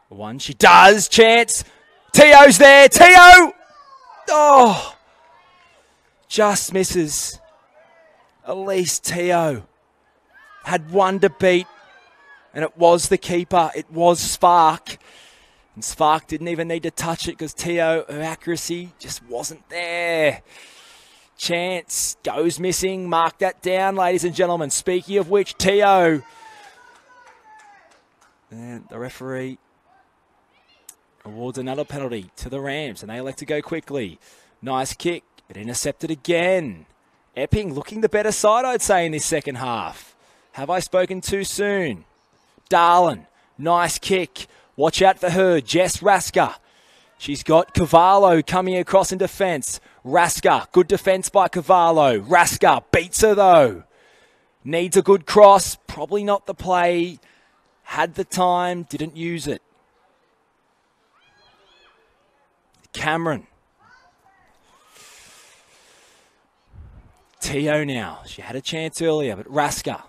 one? She does. Chance. Teo's there. Teo! Oh! Just misses. Elise Teo had one to beat, and it was the keeper. It was Spark. And Spark didn't even need to touch it because Teo, her accuracy just wasn't there. Chance goes missing. Mark that down, ladies and gentlemen. Speaking of which, Teo. And the referee awards another penalty to the Rams, and they elect to go quickly. Nice kick, but intercepted again. Epping looking the better side, I'd say, in this second half. Have I spoken too soon? Darlin, nice kick. Watch out for her, Jess Rasker. She's got Cavallo coming across in defence. Rasker, good defence by Cavallo. Rasker beats her though. Needs a good cross, probably not the play. Had the time, didn't use it. Cameron. Teo now. She had a chance earlier, but Rasker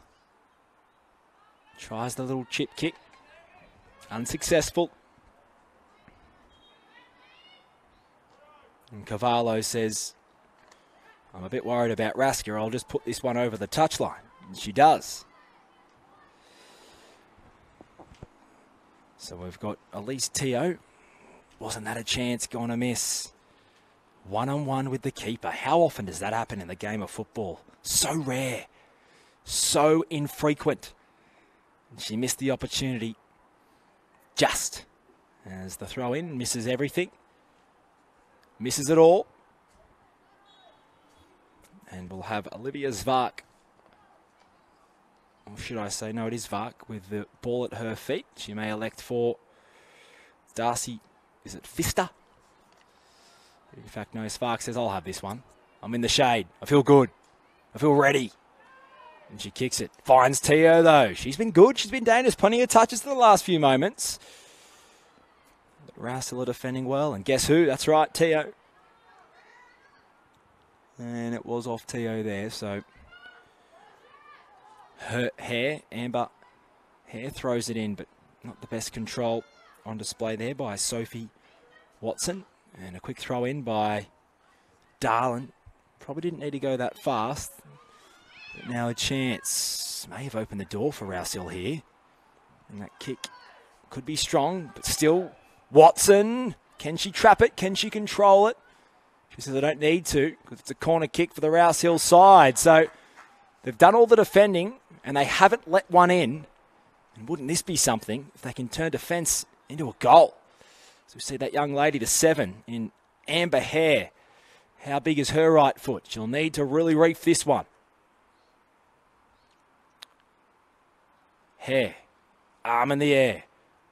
tries the little chip kick. Unsuccessful. And Cavallo says, I'm a bit worried about Rasker. I'll just put this one over the touchline. And she does. So we've got Elise Teo. Wasn't that a chance going to miss? One on one with the keeper. How often does that happen in the game of football? So rare. So infrequent. She missed the opportunity just as the throw in misses everything. Misses it all. And we'll have Olivia Zvark. Or should I say, no, it is Vark with the ball at her feet. She may elect for Darcy, is it Fister? In fact, no, Spark says, I'll have this one. I'm in the shade. I feel good. I feel ready. And she kicks it. Finds Teo, though. She's been good. She's been dangerous. Plenty of touches in the last few moments. Still defending well. And guess who? That's right, Teo. And it was off Teo there, so her hair, Amber Hare throws it in, but not the best control on display there by Sophie Watson. And a quick throw in by Darlin. Probably didn't need to go that fast. But now a chance. May have opened the door for Rouse Hill here. And that kick could be strong, but still Watson. Can she trap it? Can she control it? She says, I don't need to because it's a corner kick for the Rouse Hill side. So they've done all the defending and they haven't let one in. And wouldn't this be something if they can turn defence into a goal? So we see that young lady to seven in Amber Hare. How big is her right foot? She'll need to really reef this one. Hare. Arm in the air.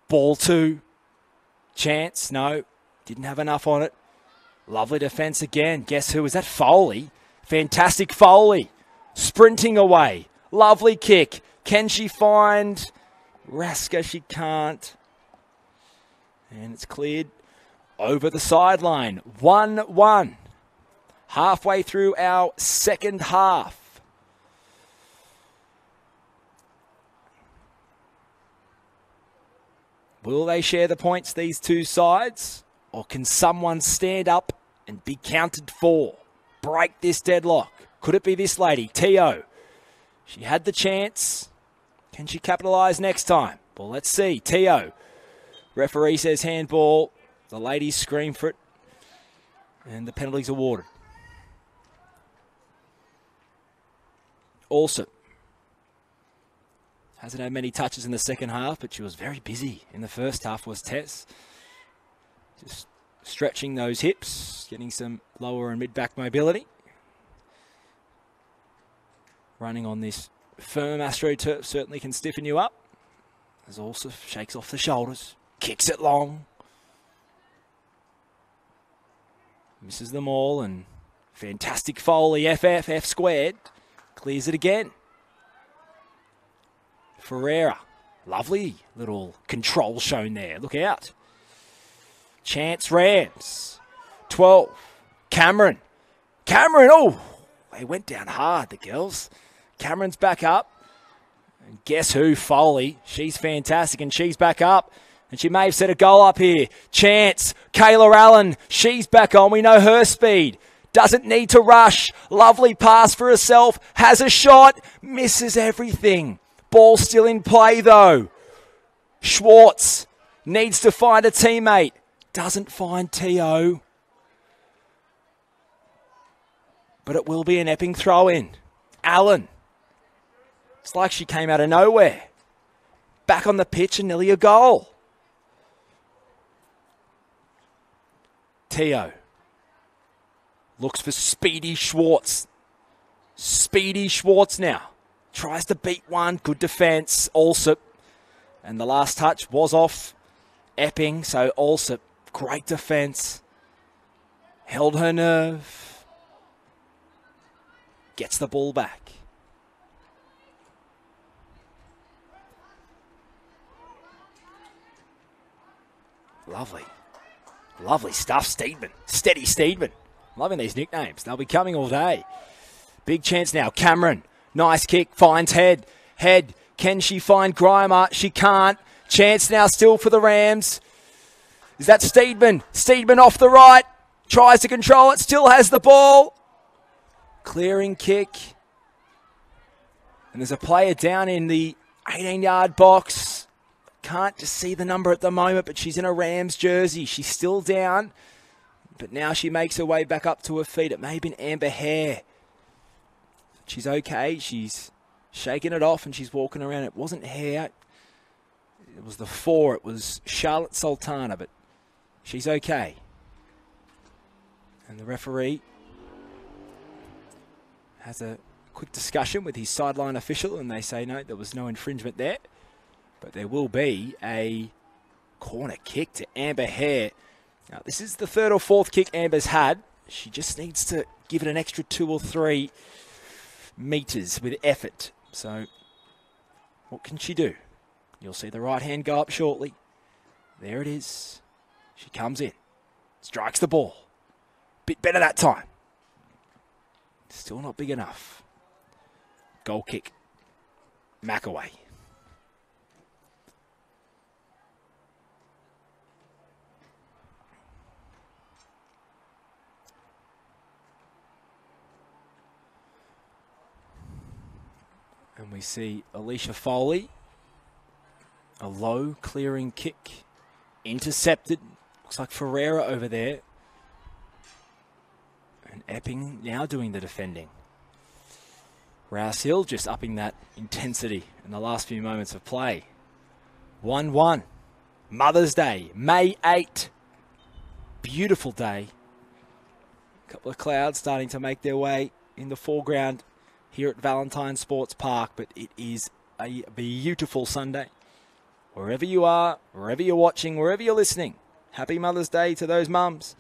Ball two. Chance. No. Didn't have enough on it. Lovely defence again. Guess who? Is that Foley? Fantastic Foley. Sprinting away. Lovely kick. Can she find Rasker, she can't. And it's cleared over the sideline. 1 1. Halfway through our second half. Will they share the points, these two sides? Or can someone stand up and be counted for? Break this deadlock. Could it be this lady, Teo? She had the chance. Can she capitalise next time? Well, let's see. Teo. Referee says handball. The ladies scream for it. And the penalty's awarded. Also, hasn't had many touches in the second half, but she was very busy in the first half, was Tess. Just stretching those hips, getting some lower and mid back mobility. Running on this firm AstroTurf certainly can stiffen you up. As also shakes off the shoulders, kicks it long. Misses them all and fantastic Foley, FF, F squared. Clears it again. Ferreira. Lovely little control shown there. Look out. Chance Rams. 12. Cameron. Cameron. Oh, they went down hard, the girls. Cameron's back up. And guess who? Foley. She's fantastic and she's back up. And she may have set a goal up here. Chance. Kayla Allen. She's back on. We know her speed. Doesn't need to rush. Lovely pass for herself. Has a shot. Misses everything. Ball still in play though. Schwartz needs to find a teammate. Doesn't find Teo But it will be an Epping throw in. Allen. It's like she came out of nowhere. Back on the pitch and nearly a goal. Teo Looks for Speedy Schwartz. Speedy Schwartz now. Tries to beat one. Good defence. Alsop. And the last touch was off Epping. So Alsop, great defence. Held her nerve. Gets the ball back. Lovely. Lovely stuff, Steedman. Steady Steedman. Loving these nicknames. They'll be coming all day. Big chance now. Cameron. Nice kick. Finds head. Head. Can she find Grima? She can't. Chance now still for the Rams. Is that Steedman? Steedman off the right. Tries to control it. Still has the ball. Clearing kick. And there's a player down in the 18 yard box. Can't just see the number at the moment, but she's in a Rams jersey. She's still down. But now she makes her way back up to her feet. It may have been Amber Hare. She's okay. She's shaking it off and she's walking around. It wasn't Hare. It was the four. It was Charlotte Sultana, but she's okay. And the referee has a quick discussion with his sideline official, and they say no, there was no infringement there. But there will be a corner kick to Amber Hare. Now, this is the third or fourth kick Amber's had. She just needs to give it an extra two or three metres with effort. So, what can she do? You'll see the right hand go up shortly. There it is. She comes in, strikes the ball. Bit better that time. Still not big enough. Goal kick. McAway. And we see Alicia Foley. A low clearing kick. Intercepted. Looks like Ferreira over there. And Epping now doing the defending. Rouse Hill just upping that intensity in the last few moments of play. 1 1. Mother's Day, May 8. Beautiful day. A couple of clouds starting to make their way in the foreground here at Valentine Sports Park, but it is a beautiful Sunday. Wherever you are, wherever you're watching, wherever you're listening, happy Mother's Day to those mums,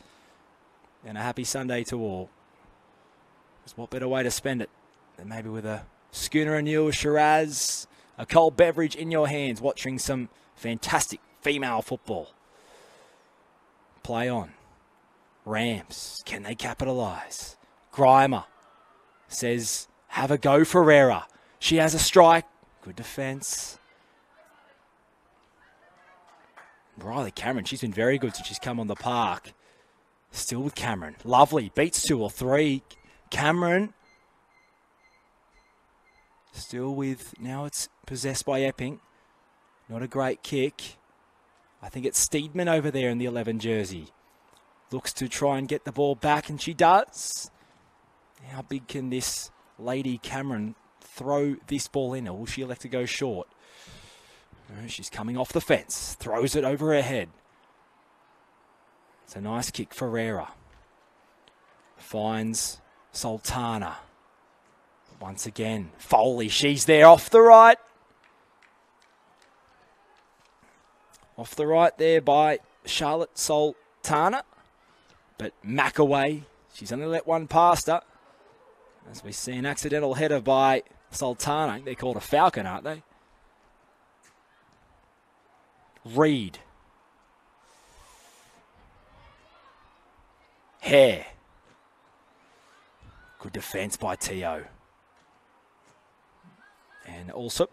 and a happy Sunday to all. Because what better way to spend it than maybe with a schooner you, Shiraz, a cold beverage in your hands, watching some fantastic female football. Play on. Rams, can they capitalise? Grima says, have a go, Ferreira. She has a strike. Good defence. Riley Cameron, she's been very good since she's come on the park. Still with Cameron. Lovely. Beats two or three. Cameron. Still with, now it's possessed by Epping. Not a great kick. I think it's Steedman over there in the 11 jersey. Looks to try and get the ball back, and she does. How big can this lady Cameron throw this ball in, or will she elect to go short? she's coming off the fence, throws it over her head. It's a nice kick, Ferreira. Finds Sultana. Once again, Foley, she's there off the right. Off the right there by Charlotte Sultana. But McAway, she's only let one past her. As we see an accidental header by Sultana. They're called a falcon, aren't they? Reid. Hare. Good defence by Teo. And also,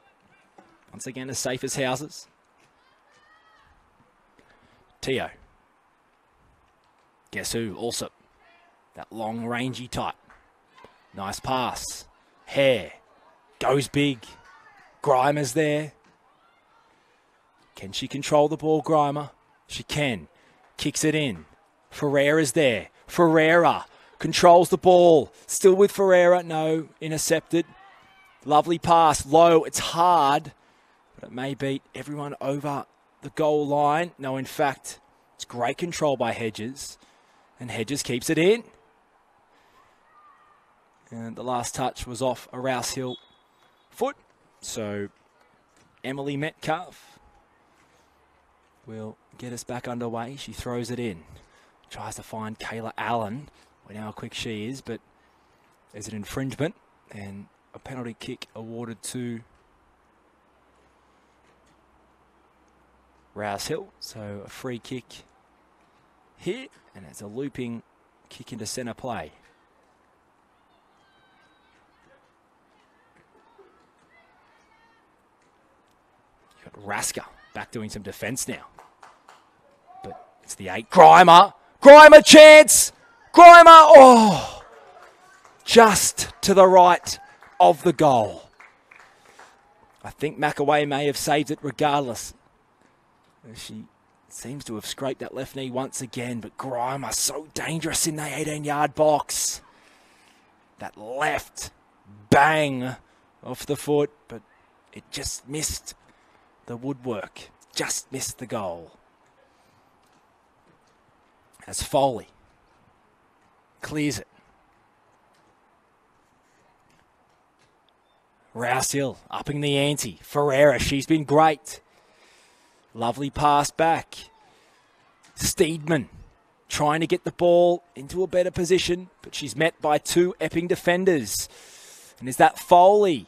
once again, as safe as houses. Teo. Guess who? Also, that long rangy type. Nice pass. Hare. Goes big. Grima's there. Can she control the ball, Grima? She can. Kicks it in. Ferreira's there. Ferreira controls the ball. Still with Ferreira. No, intercepted. Lovely pass. Low. It's hard, but it may beat everyone over the goal line. No, in fact, it's great control by Hedges, and Hedges keeps it in. And the last touch was off a Rouse Hill foot. So Emily Metcalf will get us back underway. She throws it in. Tries to find Kayla Allen. We know how quick she is, but there's an infringement and a penalty kick awarded to Rouse Hill. So a free kick here, and it's a looping kick into centre play. Rasker back doing some defence now. But it's the eight. Grima. Grima chance. Grima. Oh. Just to the right of the goal. I think McAway may have saved it regardless. She seems to have scraped that left knee once again, but Grima so dangerous in the 18 yard box. That left bang off the foot, but it just missed the woodwork. Just missed the goal. As Foley clears it. Rouse Hill upping the ante. Ferreira, she's been great. Lovely pass back. Steedman trying to get the ball into a better position, but she's met by two Epping defenders. And is that Foley?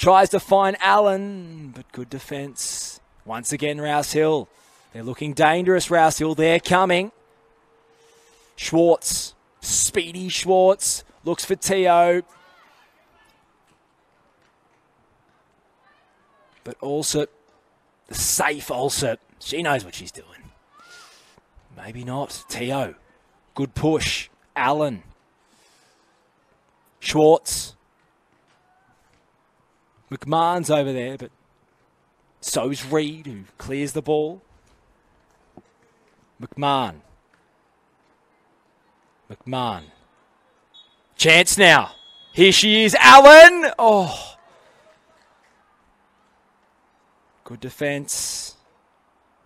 Tries to find Allen, but good defence. Once again, Rouse Hill. They're looking dangerous, Rouse Hill. They're coming. Schwartz. Speedy Schwartz. Looks for Teo. But also, the safe also, she knows what she's doing. Maybe not. Teo. Good push. Allen. Schwartz. McMahon's over there, but so's Reid, who clears the ball. McMahon. McMahon. Chance now. Here she is. Allen. Oh. Good defence.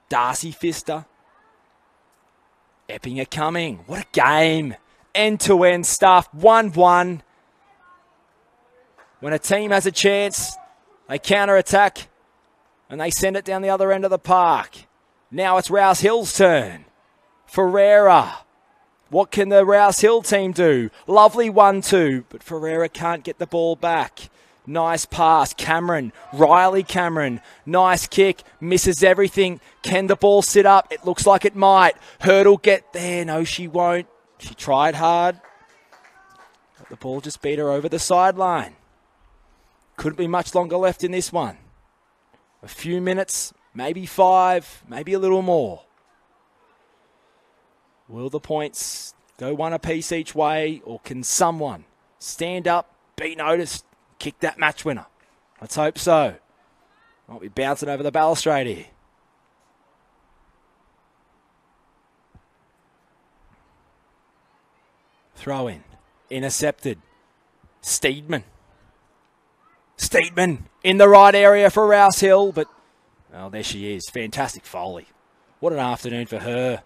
Darcy Fister. Epping are coming. What a game. End to end stuff. 1 1. When a team has a chance, they counter attack and they send it down the other end of the park. Now it's Rouse Hill's turn. Ferreira. What can the Rouse Hill team do? Lovely 1 2, but Ferreira can't get the ball back. Nice pass. Cameron. Riley Cameron. Nice kick. Misses everything. Can the ball sit up? It looks like it might. Hurdle get there. No, she won't. She tried hard. But the ball just beat her over the sideline. Couldn't be much longer left in this one. A few minutes, maybe five, maybe a little more. Will the points go one apiece each way, or can someone stand up, be noticed, kick that match winner? Let's hope so. Might be bouncing over the balustrade here. Throw in. Intercepted. Steedman. Steedman in the right area for Rouse Hill, but well, there she is. Fantastic Foley. What an afternoon for her.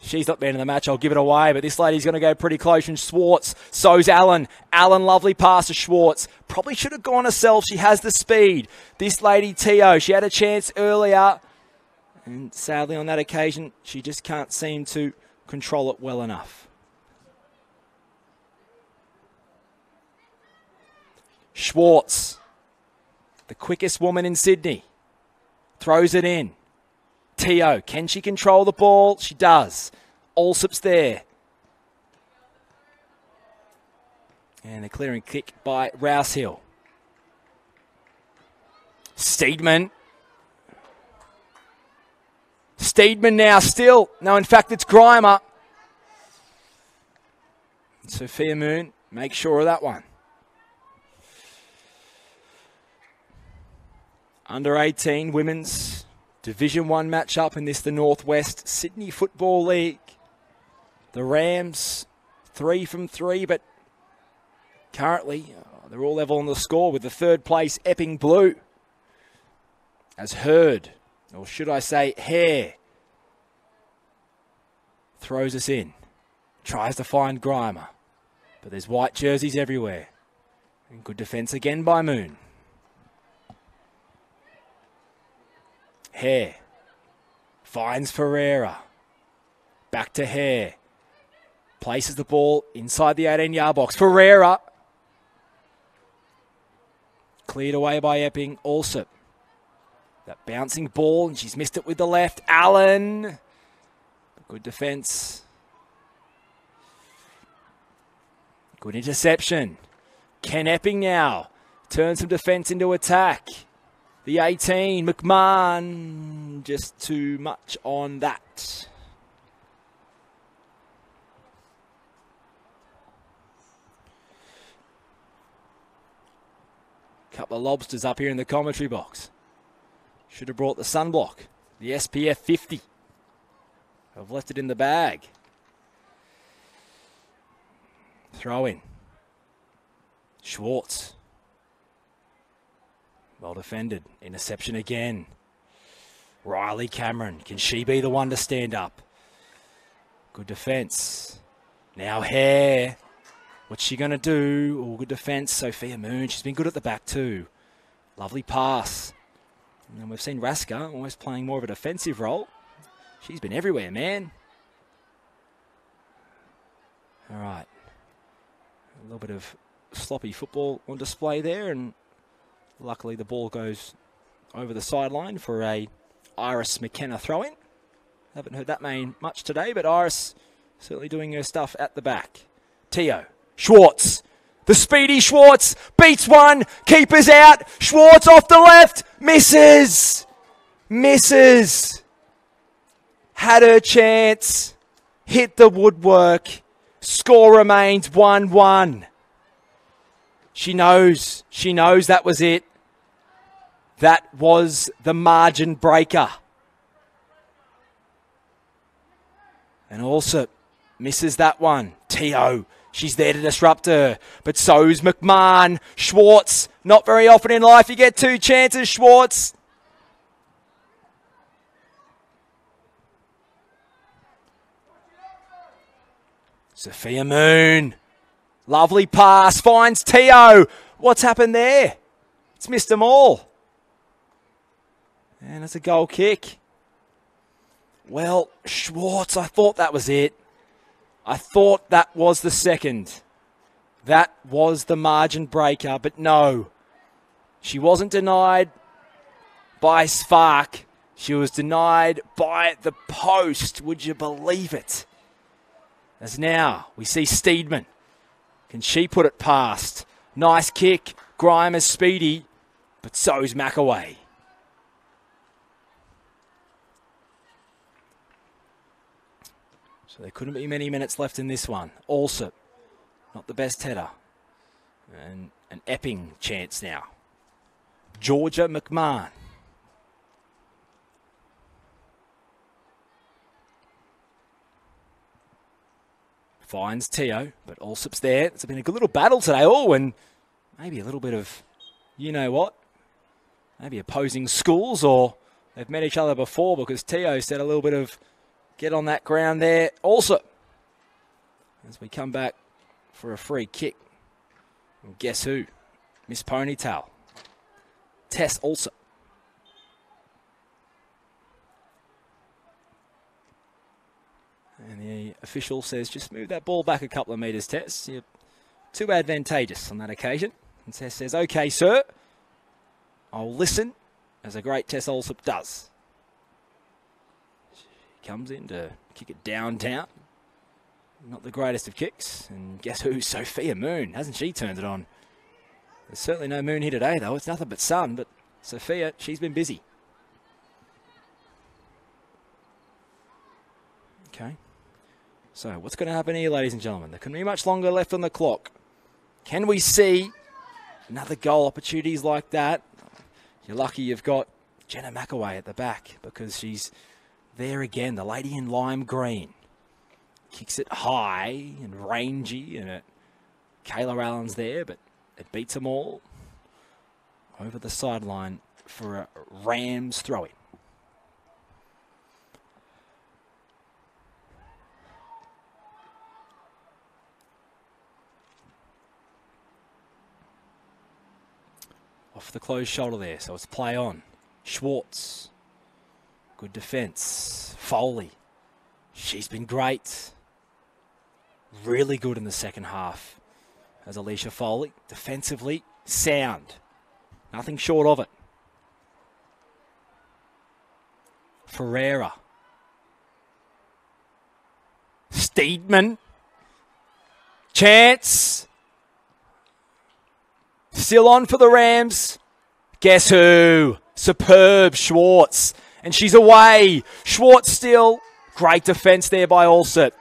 She's not been in the match. I'll give it away, but this lady's going to go pretty close. And Schwartz, so's Allen. Allen, lovely pass to Schwartz. Probably should have gone herself. She has the speed. This lady, Teo, she had a chance earlier. And sadly, on that occasion, she just can't seem to control it well enough. Schwartz, the quickest woman in Sydney, throws it in. Teo, can she control the ball? She does. Alsop's there. And a clearing kick by Rouse Hill. Steedman. Steedman now still. No, in fact, it's Grima. Sophia Moon, make sure of that one. Under 18 women's Division 1 matchup in this the Northwest Sydney Football League. The Rams 3 from 3 but currently uh, they're all level on the score with the third place Epping Blue. As Hurd, or should I say Hare, throws us in. Tries to find Grima. But there's white jerseys everywhere. And good defence again by Moon. Hare. Finds Ferreira. Back to Hare. Places the ball inside the 18 yard box. Ferreira. Cleared away by Epping. Alsop. That bouncing ball, and she's missed it with the left. Allen. Good defence. Good interception. Ken Epping now turns some defence into attack. The 18, McMahon, just too much on that. Couple of lobsters up here in the commentary box. Should have brought the sunblock. The SPF 50. I've left it in the bag. Throw in. Schwartz. Well defended. Interception again. Riley Cameron. Can she be the one to stand up? Good defence. Now Hare. What's she going to do? Oh, good defence. Sophia Moon. She's been good at the back too. Lovely pass. And we've seen Rasker almost playing more of a defensive role. She's been everywhere, man. All right. A little bit of sloppy football on display there, and Luckily, the ball goes over the sideline for a Iris McKenna throw in. Haven't heard that name much today, but Iris certainly doing her stuff at the back. Teo Schwartz. The speedy Schwartz beats one. Keeper's out. Schwartz off the left. Misses. Misses. Had her chance. Hit the woodwork. Score remains 1 1. She knows. She knows that was it. That was the margin breaker. And also misses that one. Teo she's there to disrupt her. But so's McMahon. Schwartz, not very often in life you get two chances, Schwartz. Sophia Moon. Lovely pass. Finds Teo. What's happened there? It's missed them all. And it's a goal kick. Well, Schwartz, I thought that was it. I thought that was the second. That was the margin breaker, but no. She wasn't denied by Spark. She was denied by the post. Would you believe it? As now we see Steedman. Can she put it past? Nice kick. Grime is speedy, but so's McAway. So there couldn't be many minutes left in this one. Also, not the best header. And an Epping chance now. Georgia McMahon. Finds Teo, but Alsop's there. It's been a good little battle today. Oh, and maybe a little bit of, you know what? Maybe opposing schools or they've met each other before because Teo said a little bit of get on that ground there. Also, as we come back for a free kick. And guess who? Miss Ponytail. Tess Alsop. And the official says, just move that ball back a couple of metres, Tess. You're too advantageous on that occasion. And Tess says, okay, sir. I'll listen, as a great Tess Alsop does. She comes in to kick it downtown. Not the greatest of kicks. And guess who? Sophia Moon. Hasn't she turned it on? There's certainly no moon here today, though. It's nothing but sun. But Sophia, she's been busy. Okay. So, what's going to happen here, ladies and gentlemen? There can be much longer left on the clock. Can we see another goal opportunities like that? You're lucky you've got Jenna McAway at the back because she's there again, the lady in lime green. Kicks it high and rangy, and it, Kayla Allen's there, but it beats them all over the sideline for a Rams throw in. The closed shoulder there, so it's play on. Schwartz. Good defence. Foley. She's been great. Really good in the second half as Alicia Foley. Defensively, sound. Nothing short of it. Ferreira. Steedman. Chance. Still on for the Rams. Guess who? Superb Schwartz. And she's away. Schwartz still. Great defense there by Allsett.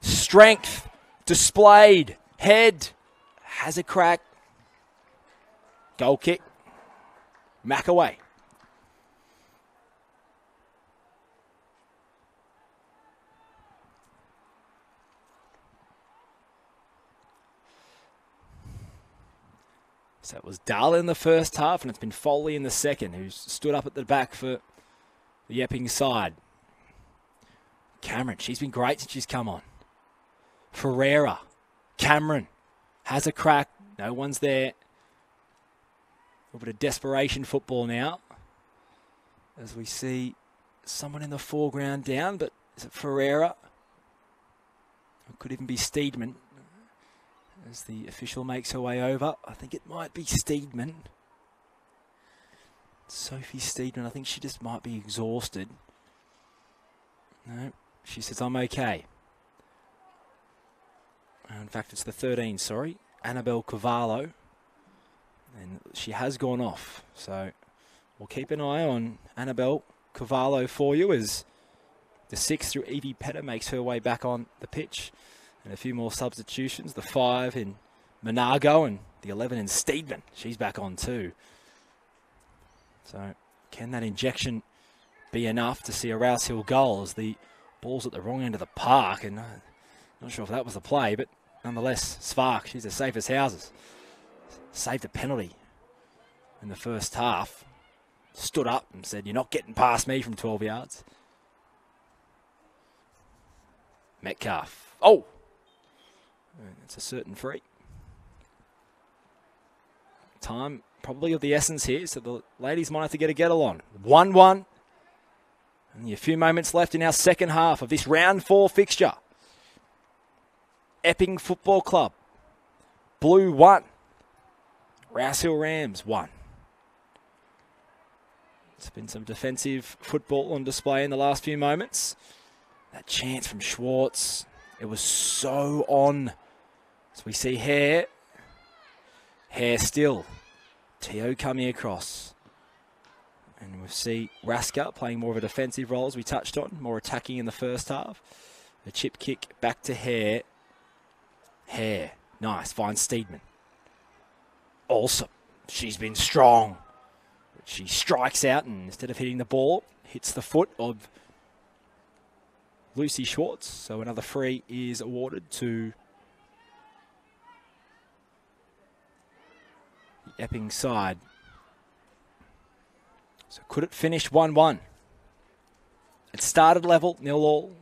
Strength displayed. Head has a crack. Goal kick. McAway. So it was Dahl in the first half, and it's been Foley in the second, who's stood up at the back for the Epping side. Cameron, she's been great since she's come on. Ferreira, Cameron has a crack. No one's there. A little bit of desperation football now. As we see someone in the foreground down, but is it Ferreira? It could even be Steedman as the official makes her way over. I think it might be Steedman. Sophie Steedman, I think she just might be exhausted. No, she says, I'm okay. Uh, in fact, it's the 13, sorry. Annabelle Cavallo. And she has gone off. So we'll keep an eye on Annabelle Cavallo for you as the 6 through Evie Petta makes her way back on the pitch and a few more substitutions. The five in Monago and the 11 in Steedman. She's back on too. So can that injection be enough to see a Rouse Hill goal as the ball's at the wrong end of the park? And uh, not sure if that was the play, but nonetheless, Spark, she's as safe as houses. Saved a penalty in the first half. Stood up and said, You're not getting past me from 12 yards. Metcalf. Oh, it's a certain free. Time probably of the essence here, so the ladies might have to get a gettle on. 1 1. And a few moments left in our second half of this round four fixture. Epping Football Club. Blue 1. Rouse Hill Rams, one. It's been some defensive football on display in the last few moments. That chance from Schwartz, it was so on. As we see Hare, Hare still. Teo coming across. And we see Rasker playing more of a defensive role as we touched on, more attacking in the first half. A chip kick back to Hare. Hare, nice, finds Steedman. Awesome, she's been strong. But She strikes out and instead of hitting the ball, hits the foot of Lucy Schwartz. So another free is awarded to Epping side. So could it finish 1-1? It started level, nil all.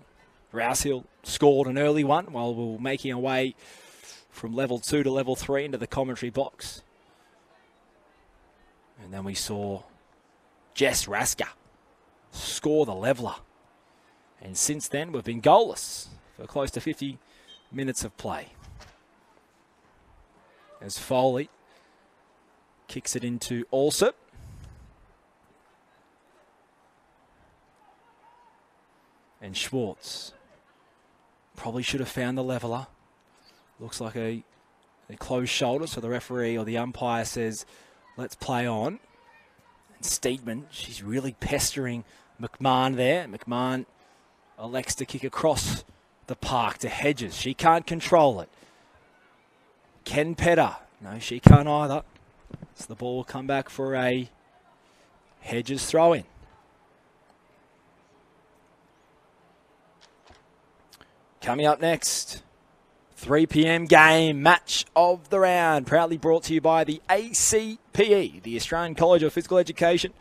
Rouse Hill scored an early one while we were making our way from level two to level three into the commentary box. And then we saw Jess Rasker score the leveller. And since then, we've been goalless for close to 50 minutes of play. As Foley kicks it into Alsop. And Schwartz probably should have found the leveller. Looks like a, a closed shoulder, so the referee or the umpire says, let's play on. And Steedman, she's really pestering McMahon there. McMahon elects to kick across the park to Hedges. She can't control it. Ken Petta, no, she can't either. So the ball will come back for a Hedges throw in. Coming up next, 3 p.m. game, match of the round, proudly brought to you by the ACPE, the Australian College of Physical Education.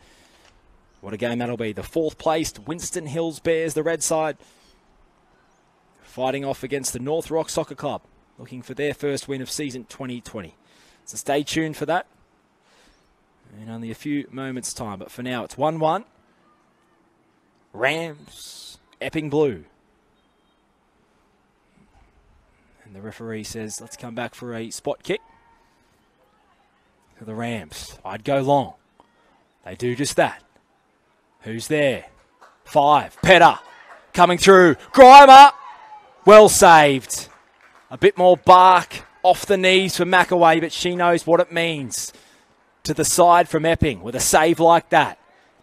What a game that'll be. The fourth placed Winston Hills Bears, the red side, fighting off against the North Rock Soccer Club, looking for their first win of season 2020. So stay tuned for that in only a few moments' time. But for now, it's 1 1. Rams, Epping Blue. And the referee says, let's come back for a spot kick. For the Rams. I'd go long. They do just that. Who's there? Five. Petta coming through. Grima. Well saved. A bit more bark off the knees for McAway, but she knows what it means. To the side from Epping with a save like that.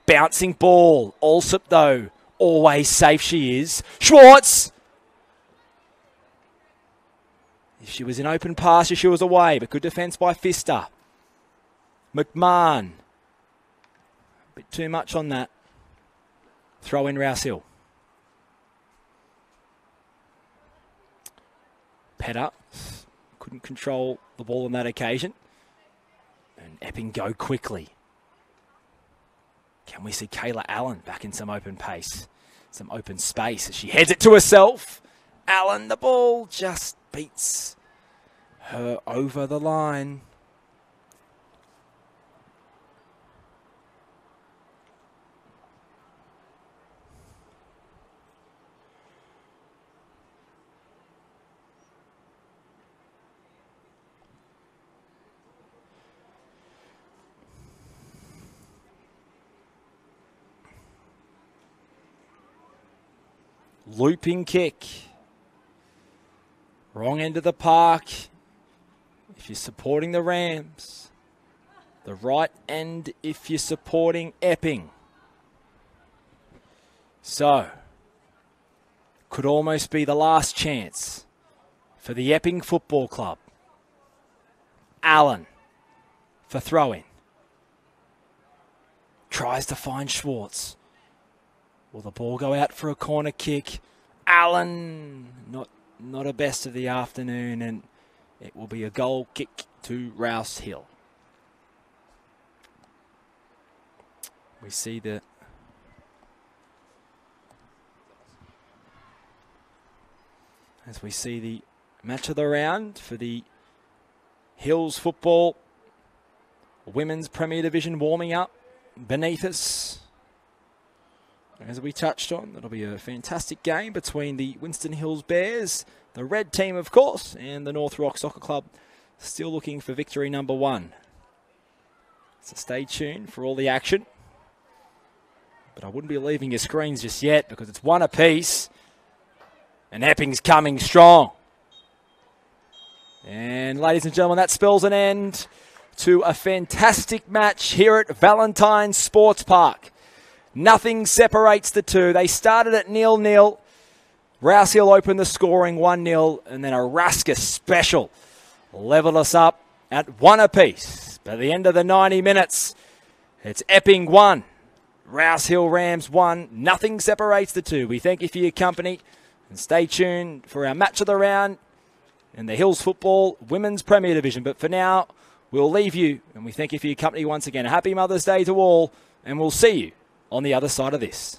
Bouncing ball. Alsop, though, always safe she is. Schwartz if she was in open pasture, she was away, but good defence by Fister. McMahon. A bit too much on that. Throw in Rouse Hill. Petta couldn't control the ball on that occasion. And Epping go quickly. Can we see Kayla Allen back in some open pace? Some open space as she heads it to herself. Allen, the ball just beats her over the line. Looping kick. Wrong end of the park. If you're supporting the Rams, the right end if you're supporting Epping. So, could almost be the last chance for the Epping Football Club. Allen for throwing. Tries to find Schwartz. Will the ball go out for a corner kick? Allen, not not a best of the afternoon, and it will be a goal kick to Rouse Hill. We see the as we see the match of the round for the Hills football women's Premier Division warming up beneath us. As we touched on, it'll be a fantastic game between the Winston Hills Bears the red team, of course, and the North Rock Soccer Club still looking for victory number one. So stay tuned for all the action. But I wouldn't be leaving your screens just yet because it's one apiece. And Epping's coming strong. And ladies and gentlemen, that spells an end to a fantastic match here at Valentine Sports Park. Nothing separates the two. They started at nil-nil. Rouse Hill opened the scoring 1-0, and then a Rasker special leveled us up at one apiece. By the end of the 90 minutes, it's Epping 1, Rouse Hill Rams 1. Nothing separates the two. We thank you for your company, and stay tuned for our match of the round in the Hills Football Women's Premier Division. But for now, we'll leave you, and we thank you for your company once again. Happy Mother's Day to all, and we'll see you on the other side of this.